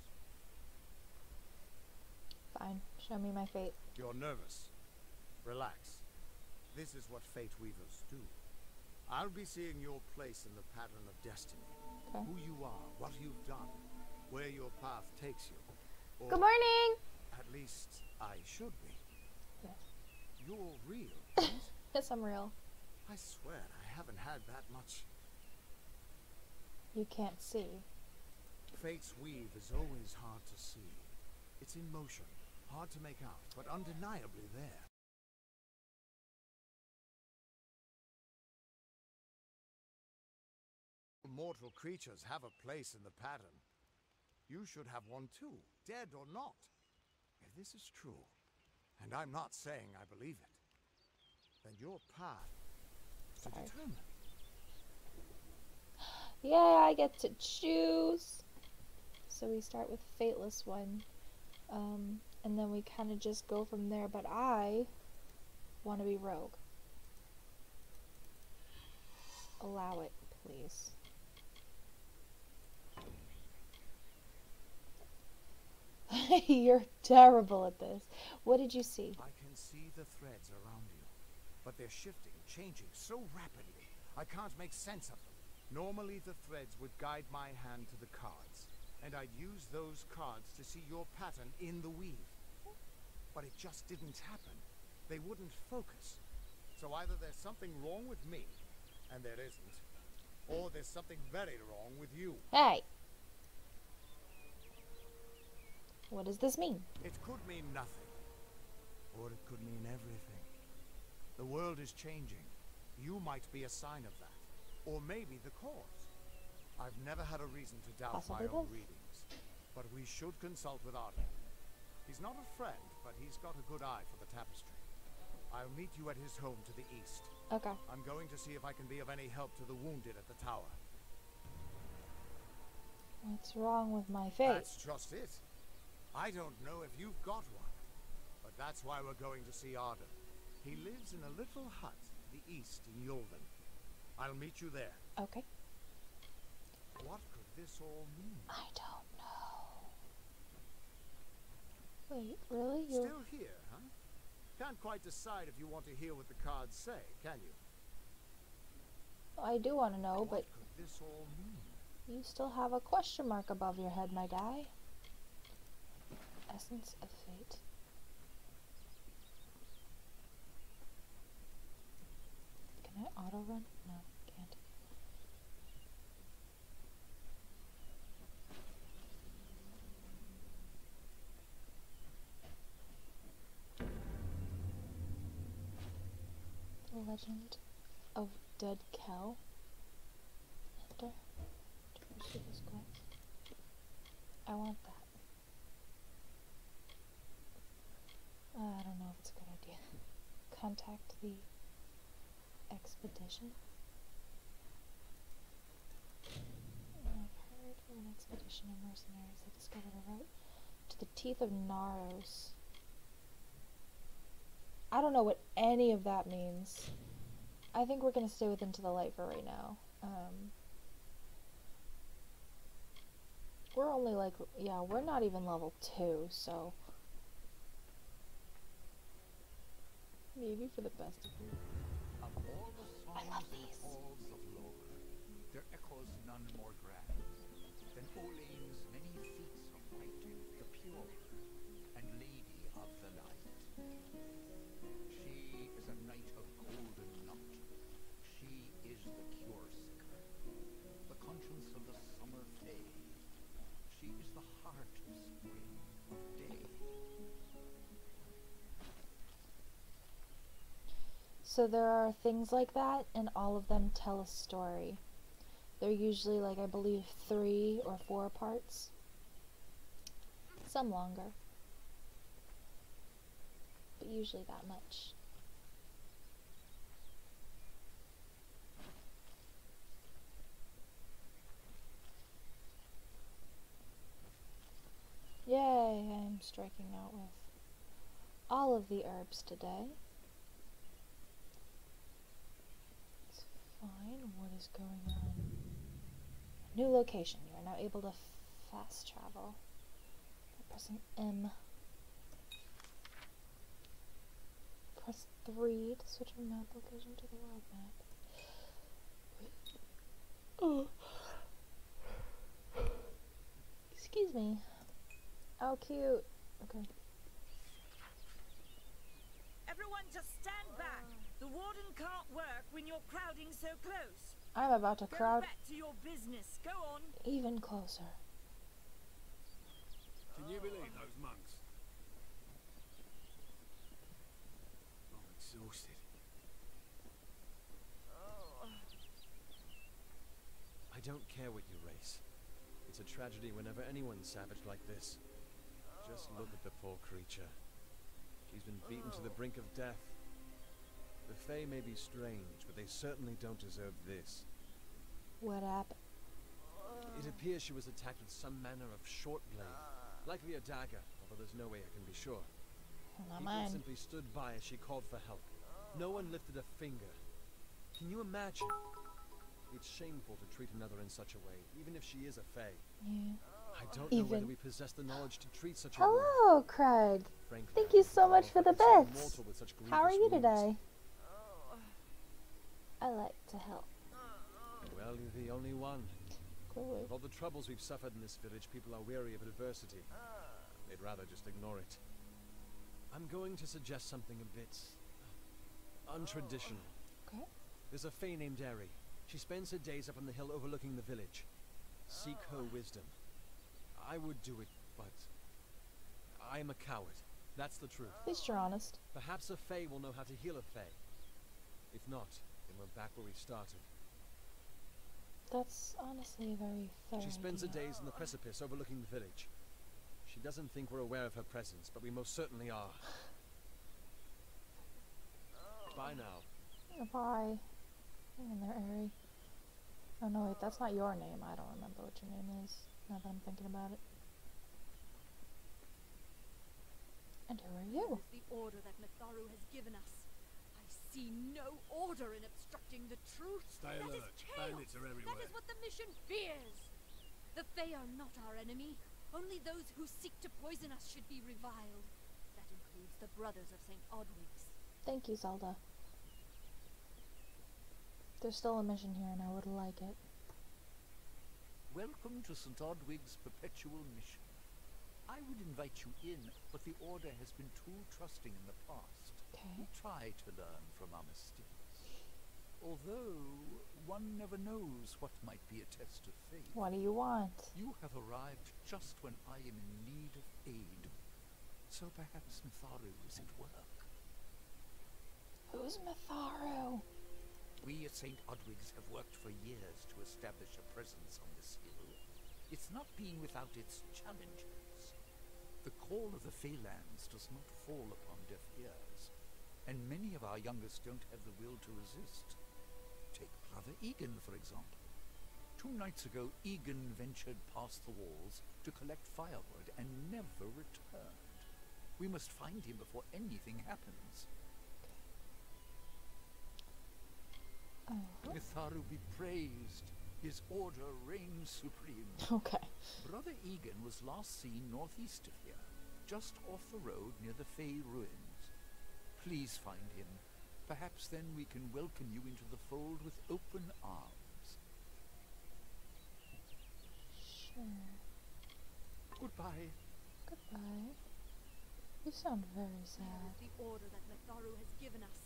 Fine. Show me my fate. You're nervous. Relax. This is what fate weavers do. I'll be seeing your place in the pattern of destiny. Who you are, what you've done, where your path takes you. Good morning! At least I should be. Yes. You're real. Yes, I'm real. I swear I haven't had that much. You can't see. Fate's weave is always hard to see. It's in motion, hard to make out, but undeniably there. Mortal creatures have a place in the pattern. You should have one too, dead or not. If this is true, and I'm not saying I believe it, then your path to determine. Yeah, I get to choose. So we start with Fateless One. Um, and then we kind of just go from there. But I want to be Rogue. Allow it, please. You're terrible at this. What did you see? I can see the threads around you, but they're shifting, changing so rapidly. I can't make sense of them. Normally, the threads would guide my hand to the cards, and I'd use those cards to see your pattern in the weave. But it just didn't happen. They wouldn't focus. So either there's something wrong with me, and there isn't, or there's something very wrong with you. Hey! What does this mean? It could mean nothing, or it could mean everything. The world is changing. You might be a sign of that, or maybe the cause. I've never had a reason to doubt Possibly my own both. readings, but we should consult with Arden. He's not a friend, but he's got a good eye for the tapestry. I'll meet you at his home to the east. Okay. I'm going to see if I can be of any help to the wounded at the tower. What's wrong with my face? That's just it. I don't know if you've got one, but that's why we're going to see Arden. He lives in a little hut to the east in Yulven. I'll meet you there. Okay. What could this all mean? I don't know. Wait, really? You're Still here, huh? Can't quite decide if you want to hear what the cards say, can you? I do want to know, what but could this all mean? you still have a question mark above your head, my guy. Essence of fate. Can I auto run? No, can't. The Legend of Dead Cow. I want that. Uh, I don't know if it's a good idea. Contact the expedition. I've heard of an expedition of mercenaries that discovered a route to the teeth of Naros. I don't know what any of that means. I think we're gonna stay with Into the Light for right now. Um, we're only like, yeah, we're not even level 2, so. Maybe for the best of you. None more grand than many feats of the pure and lady of the light. She is a knight of golden knot. She is the cure seeker, the conscience of the summer. She is the heart of spring, of day. So there are things like that, and all of them tell a story. They're usually like I believe three or four parts. Some longer. But usually that much. Yay, I'm striking out with all of the herbs today. It's fine. What is going on? New location. You are now able to fast travel by pressing M. Press 3 to switch from map location to the world map. Oh. Excuse me. Oh, cute. Okay. Everyone just stand back. The warden can't work when you're crowding so close. I'm about to crowd back to your business. Go on. even closer. Can you believe those monks? I'm exhausted. I don't care what you race. It's a tragedy whenever anyone's savage like this. Just look at the poor creature. She's been beaten to the brink of death. The Fae may be strange, but they certainly don't deserve this. What happened? It appears she was attacked with some manner of short blade, likely a dagger, although there's no way I can be sure. People mine. simply stood by as she called for help. No one lifted a finger. Can you imagine? It's shameful to treat another in such a way, even if she is a Fae. Yeah. I don't know whether we possess the knowledge to treat such a woman. Hello, Craig. Frankly, Thank you so much for the I could see a bits. mortal with such How are you wounds. today? I like to help. Well, you're the only one. Clearly. With all the troubles we've suffered in this village, people are weary of adversity. They'd rather just ignore it. I'm going to suggest something a bit uh, untraditional. Okay. There's a Fae named Eri. She spends her days up on the hill overlooking the village. Seek her wisdom. I would do it, but I am a coward. That's the truth. At least you're honest. Perhaps a Fae will know how to heal a Fae. If not, then we're back where we started. That's honestly a very fair She spends her idea. days on the precipice overlooking the village. She doesn't think we're aware of her presence, but we most certainly are. Bye now. Bye. Hang in there, Ari. Oh no, wait, that's not your name. I don't remember what your name is. Now that I'm thinking about it. And who are you? is the order that Mithros has given us. I see no order in obstructing the truth. Stay That is alert. chaos. Bandits are everywhere. That is what the mission fears. The Fae are not our enemy. Only those who seek to poison us should be reviled. That includes the brothers of St. Odwig's. Thank you, Zelda. There's still a mission here and I would like it. Welcome to St. Odwig's perpetual mission. I would invite you in, but the Order has been too trusting in the past. Okay. We try to learn from our mistakes. Although, one never knows what might be a test of faith. What do you want? You have arrived just when I am in need of aid. So perhaps Mithros is at work. Who's Mithros? We at St. Odwig's have worked for years to establish a presence on this hill. It's not been without its challenges. The call of the Feylands does not fall upon deaf ears, and many of our youngest don't have the will to resist. Take Brother Egan, for example. Two nights ago, Egan ventured past the walls to collect firewood and never returned. We must find him before anything happens. Uh-huh. Oh, Mithros be praised. His order reigns supreme. okay. Brother Egan was last seen northeast of here, just off the road near the Fey ruins. Please find him. Perhaps then we can welcome you into the fold with open arms. Sure. Goodbye. Goodbye. You sound very sad. the order that Mithros has given us?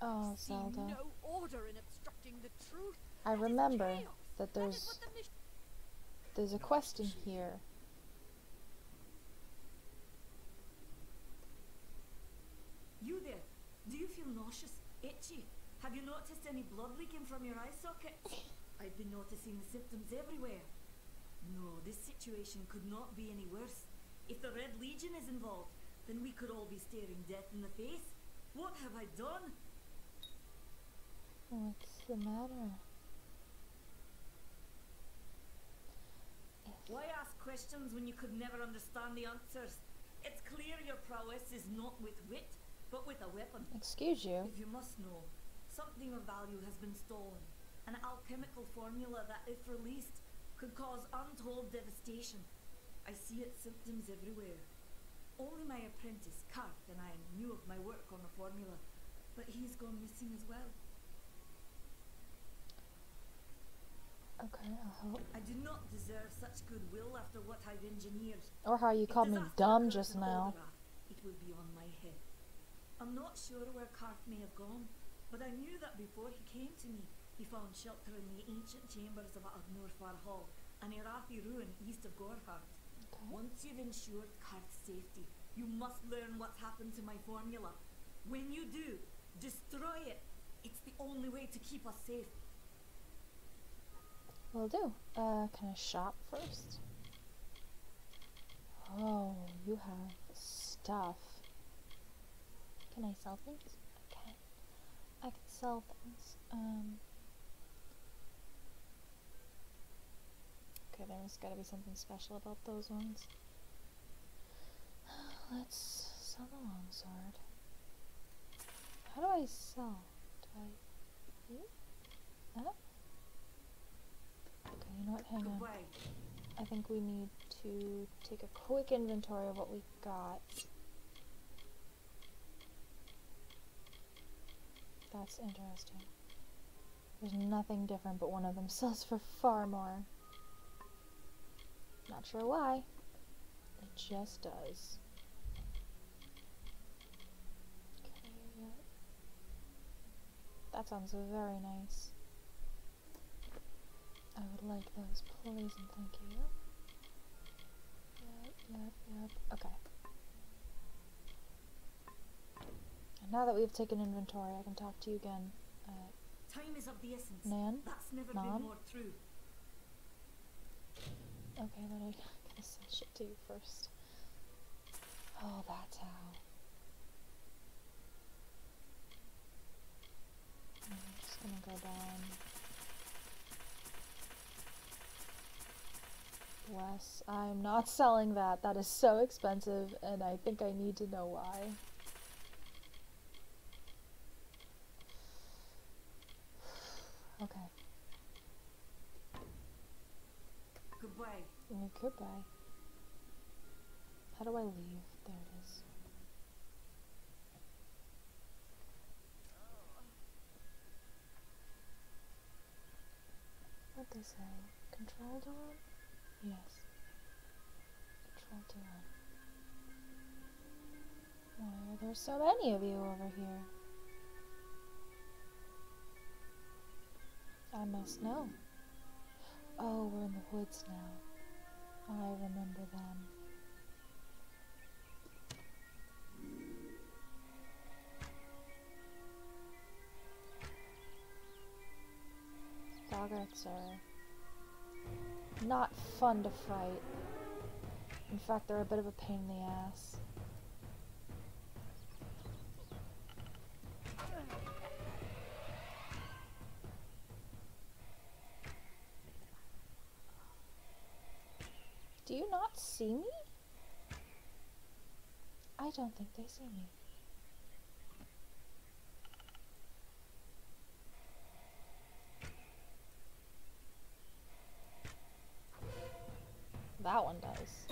Ah, oh, I see Zelda. no order in obstructing the truth. I That is remember chaos. that That is there's what the there's a quest in here. You there? Do you feel nauseous? Itchy? Have you noticed any blood leaking from your eye socket? I've been noticing the symptoms everywhere. No, this situation could not be any worse. If the Red Legion is involved, then we could all be staring death in the face. What have I done? What's the matter? Why ask questions when you could never understand the answers? It's clear your prowess is not with wit, but with a weapon. Excuse you. If you must know, something of value has been stolen. An alchemical formula that, if released, could cause untold devastation. I see its symptoms everywhere. Only my apprentice, Karth, and I knew of my work on the formula, but he's gone missing as well. Okay, I'll help. I do not deserve such goodwill after what I've engineered. Or how you called me dumb just now. It will be on my head. I'm not sure where Karth may have gone, but I knew that before he came to me, he found shelter in the ancient chambers of Agnurfar Hall, an Irathi ruin east of Gorhart. Okay. Once you've ensured Karth's safety, you must learn what's happened to my formula. When you do, destroy it. It's the only way to keep us safe. Will do. Uh, can I shop first? Oh, you have stuff. Can I sell things? Okay. I can sell things. Um. Okay, there's gotta be something special about those ones. Let's sell the longsword. How do I sell? Do I. Okay, you know what? Hang on. I think we need to take a quick inventory of what we got. That's interesting. There's nothing different, but one of them sells for far more. Not sure why. It just does. Okay. That sounds very nice. I would like those, please and thank you. Yep, yep, yep. Okay. And now that we've taken inventory, I can talk to you again. Uh, Time is of the essence. Nan? That's never Nom? been more true. okay, then I gotta sell shit to you first. Oh, that's how. I'm just gonna go down. Wes, I'm not selling that. That is so expensive, and I think I need to know why. Okay. Goodbye. Mm, Goodbye. How do I leave? There it is. What'd they say? Control run? Yes. Control run. Why are there so many of you over here? I must know. Oh, we're in the woods now. I remember them. Boggarts are not fun to fight. In fact, they're a bit of a pain in the ass. Do you not see me? I don't think they see me. That one does.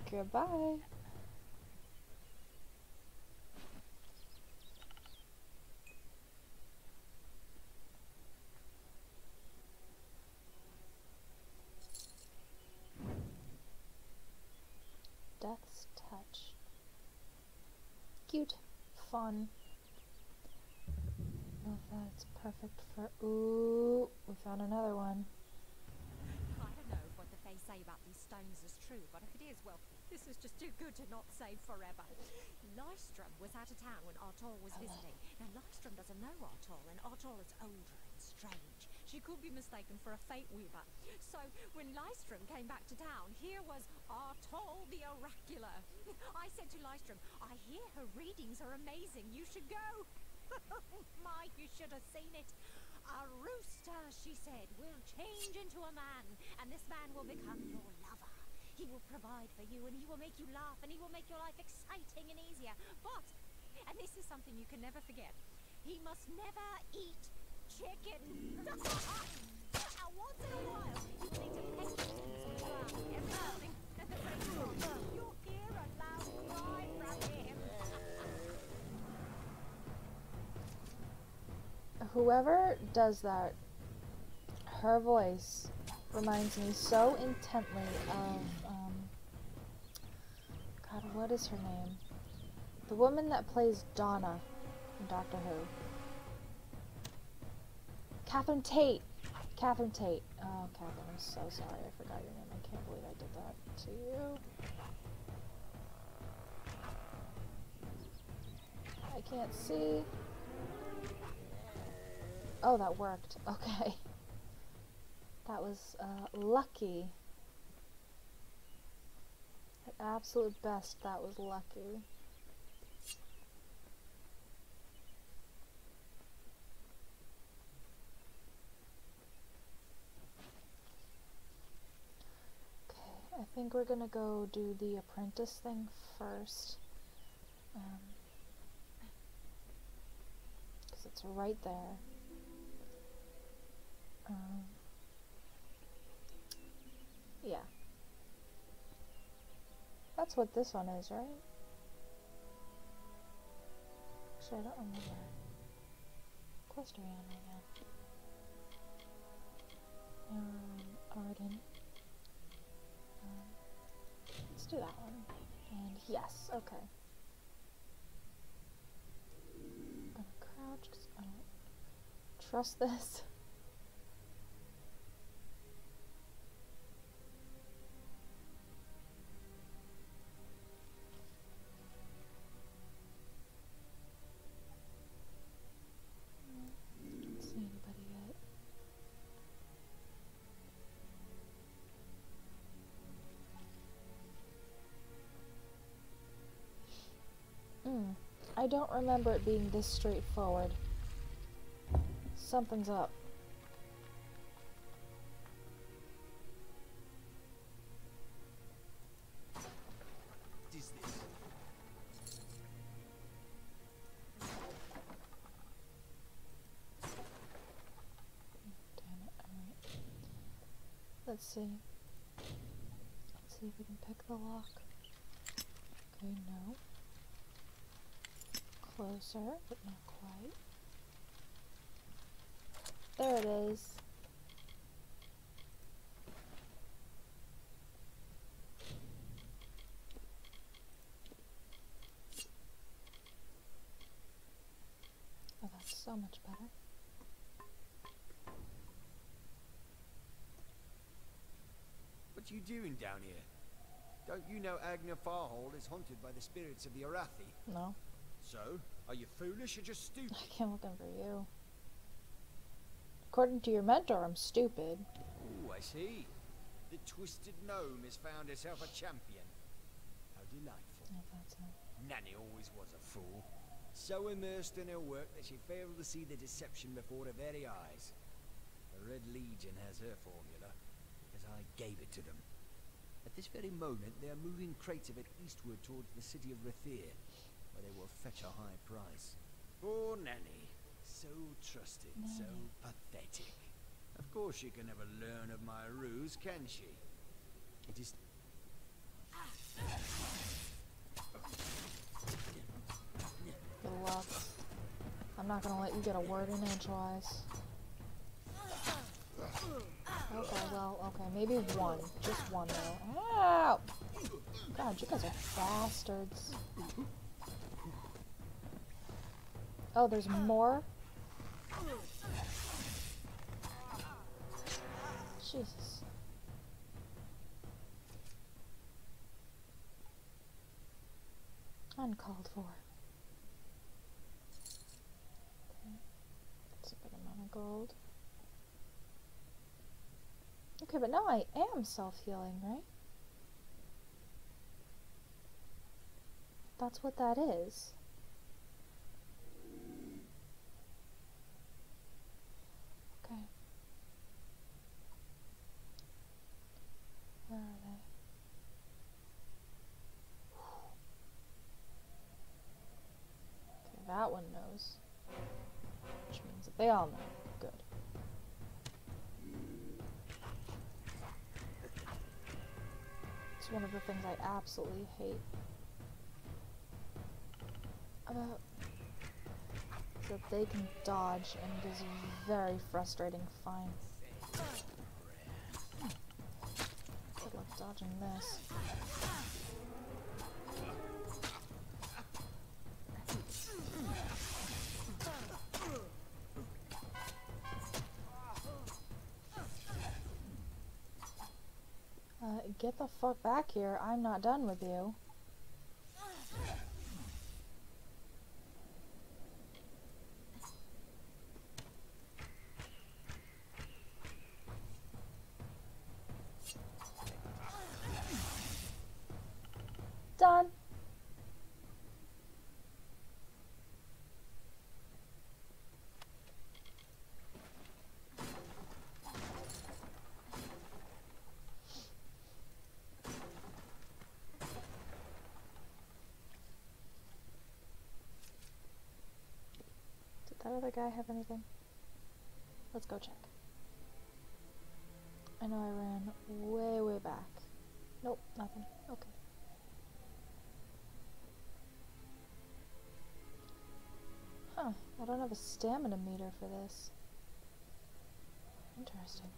Goodbye. Fun. Love oh, that. It's perfect for. Ooh, we found another one. I don't know if what the Fae say about these stones is true, but if it is, well, this is just too good to not save forever. Lystrom was out of town when Artol was visiting. Now, Lystrom doesn't know Artol, and Artol is older and strange. She could be mistaken for a Fate Weaver. So, when Lystrom came back to town, here was Artol the Oracular. I said to Lystrom, I hear her readings are amazing. You should go. My, you should have seen it. A rooster, she said, will change into a man, and this man will become your lover. He will provide for you, and he will make you laugh, and he will make your life exciting and easier. But, and this is something you can never forget, he must never eat Whoever does that, her voice reminds me so intently of, um, God, what is her name? The woman that plays Donna in Doctor Who. Catherine Tate. Catherine Tate. Oh, Catherine, I'm so sorry. I forgot your name. I can't believe I did that to you. I can't see. Oh, that worked. Okay. That was uh, lucky. At absolute best, that was lucky. Okay, I think we're gonna go do the apprentice thing first. Um, because it's right there. Um, yeah. That's what this one is, right? Actually, I don't remember. Quest are we on right now? Um, Arden. Do that one. And yes, okay. I'm gonna crouch because I don't trust this. Don't remember it being this straightforward. Something's up. What is this? Damn it. Alright. Let's see. Let's see if we can pick the lock. Okay, no. Closer, but not quite. There it is. Oh, that's so much better. What you doing down here? Don't you know Agna Farhold is haunted by the spirits of the Arathi? No, So, are you foolish or just stupid? I came looking for you. According to your mentor, I'm stupid. Oh, I see. The Twisted Gnome has found herself a champion. How delightful. I thought so. Nanny always was a fool. So immersed in her work that she failed to see the deception before her very eyes. The Red Legion has her formula, because I gave it to them. At this very moment, they are moving crates of it eastward towards the city of Rathir, where they will fetch a high price. Poor Nanny. So trusted, so pathetic. Of course she can never learn of my ruse, can she? It is Good luck. I'm not gonna let you get a word in edgewise. Okay, well, okay, maybe one. Just one, though. Ow! God, you guys are bastards. Oh, there's more? Jesus. Uncalled for. Okay. That's a good amount of gold. Okay, but now I am self-healing, right? That's what that is. Okay. Where are they? Okay, that one knows. Which means that they all know. Good. It's one of the things I absolutely hate about that they can dodge and it is very frustrating fine. Good luck dodging this. Get the fuck back here. I'm not done with you. Done. Did that other guy have anything? Let's go check. I know I ran way, way back. Nope, nothing. Okay. Huh, I don't have a stamina meter for this. Interesting.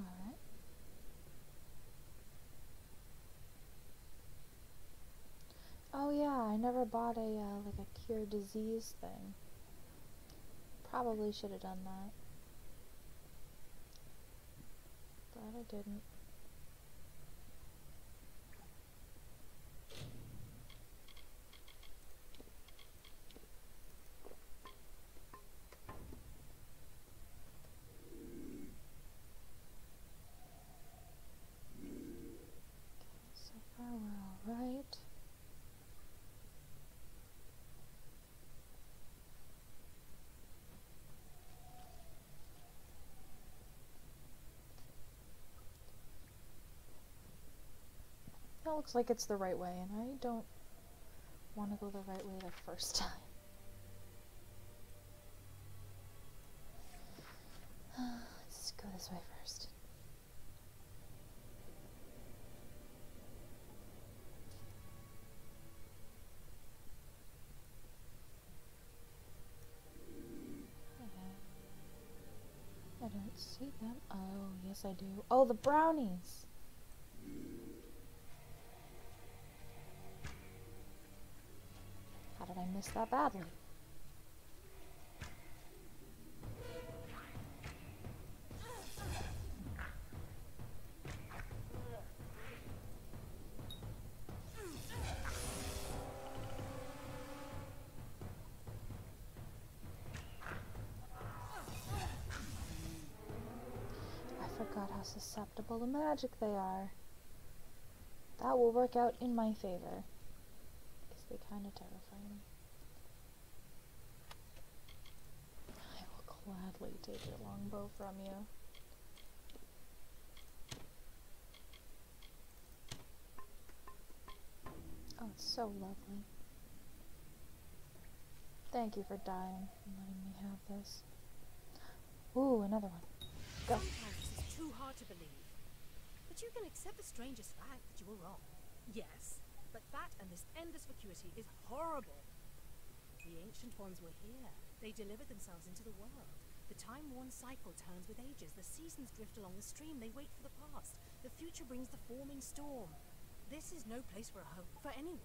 Right. Oh yeah, I never bought a uh, like a cure disease thing. Probably should have done that. Glad I didn't. So far we're alright. That looks like it's the right way, and I don't want to go the right way the first time. Let's go this way first. I don't see them. Oh, yes I do. Oh, the brownies! How I miss that badly? I forgot how susceptible to magic they are. That will work out in my favor. Because they kind of terrify me. I will take your longbow from you. Oh, it's so lovely. Thank you for dying and letting me have this. Ooh, another one. Go. Sometimes is too hard to believe. But you can accept the strangest fact that you were wrong. Yes, but that and this endless vacuity is horrible. The ancient ones were here. They delivered themselves into the world. The time-worn cycle turns with ages. The seasons drift along the stream. They wait for the past. The future brings the forming storm. This is no place for a hope for anyone.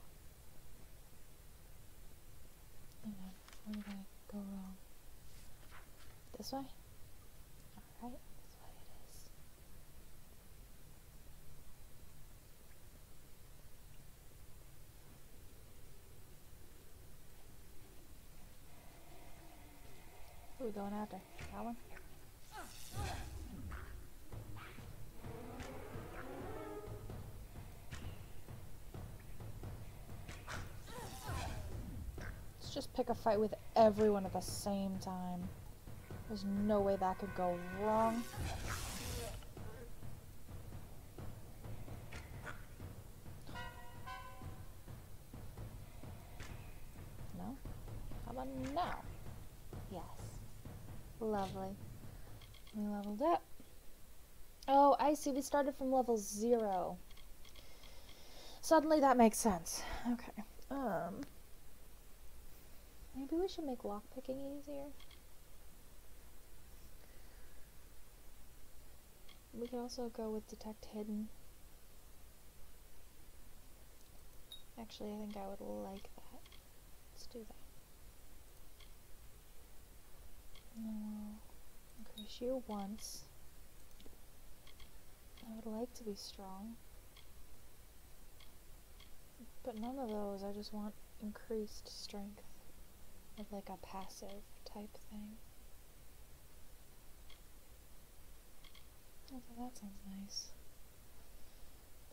Where did I go wrong? This way? Alright, this way it is. Who we going after? That one? Let's just pick a fight with everyone at the same time. There's no way that could go wrong. Lovely. We leveled up. Oh, I see. We started from level zero. Suddenly that makes sense. Okay. Um. Maybe we should make lockpicking easier. We could also go with detect hidden. Actually, I think I would like that. Let's do that. We'll increase you once. I would like to be strong. But none of those, I just want increased strength with like a passive type thing. Oh, that sounds nice.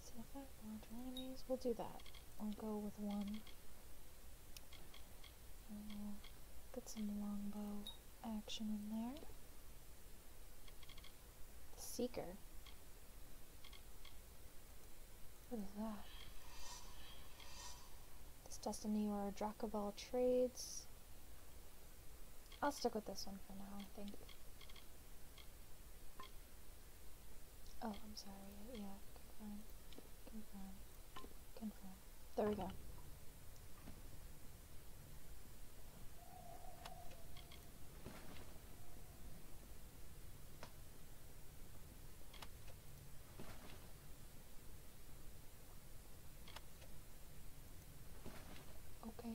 So have larger enemies, we'll do that. I'll go with one. And we'll get some longbow action in there. Seeker. What is that? This Destiny or Drac of all trades. I'll stick with this one for now, I think. Oh, I'm sorry. Yeah, confirm. Confirm. Confirm. There we go. Okay.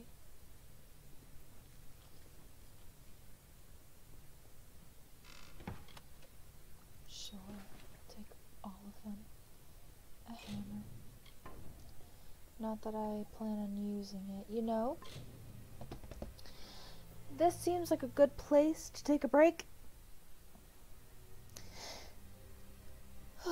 Sure, take all of them. A hammer. Not that I plan on using it, you know? This seems like a good place to take a break.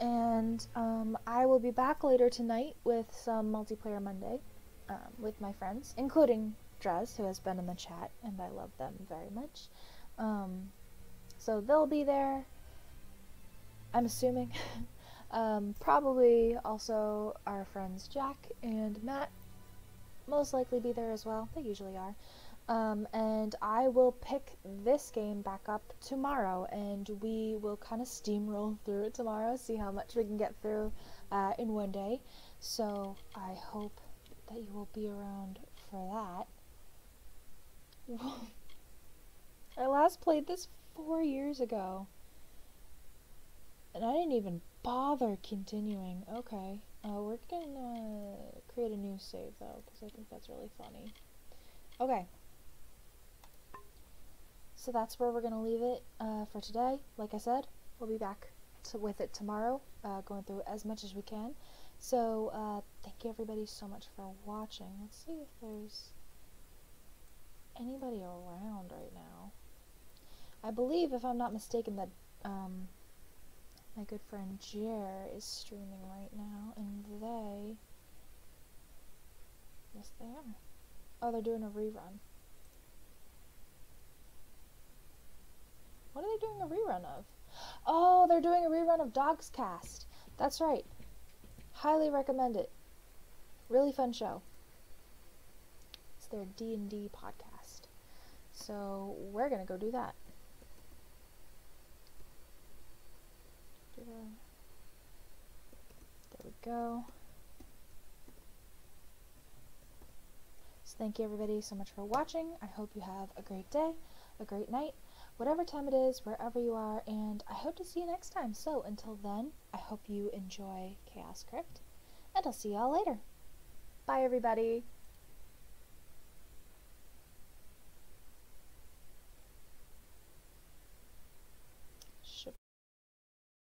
and um, I will be back later tonight with some multiplayer Monday um, with my friends, including Drez, who has been in the chat, and I love them very much. Um, so they'll be there. I'm assuming. um, probably also our friends Jack and Matt most likely be there as well. They usually are. Um, and I will pick this game back up tomorrow, and we will kind of steamroll through it tomorrow, see how much we can get through uh, in one day. So I hope that you will be around for that. I last played this four years ago. And I didn't even bother continuing. Okay. Uh, we're gonna create a new save though, because I think that's really funny. Okay. So that's where we're gonna leave it uh, for today. Like I said, we'll be back with it tomorrow, uh, going through as much as we can. So uh, thank you everybody so much for watching. Let's see if there's anybody around right now. I believe, if I'm not mistaken, that um, my good friend Jer is streaming right now, and they. Yes, they are. Oh, they're doing a rerun. What are they doing a rerun of? Oh, they're doing a rerun of Dogs Cast. That's right. Highly recommend it. Really fun show. It's their D&D podcast. So, we're going to go do that. There we go. So thank you everybody so much for watching. I hope you have a great day, a great night, whatever time it is, wherever you are, and I hope to see you next time. So until then, I hope you enjoy Chaos Crypt, and I'll see y'all later. Bye everybody.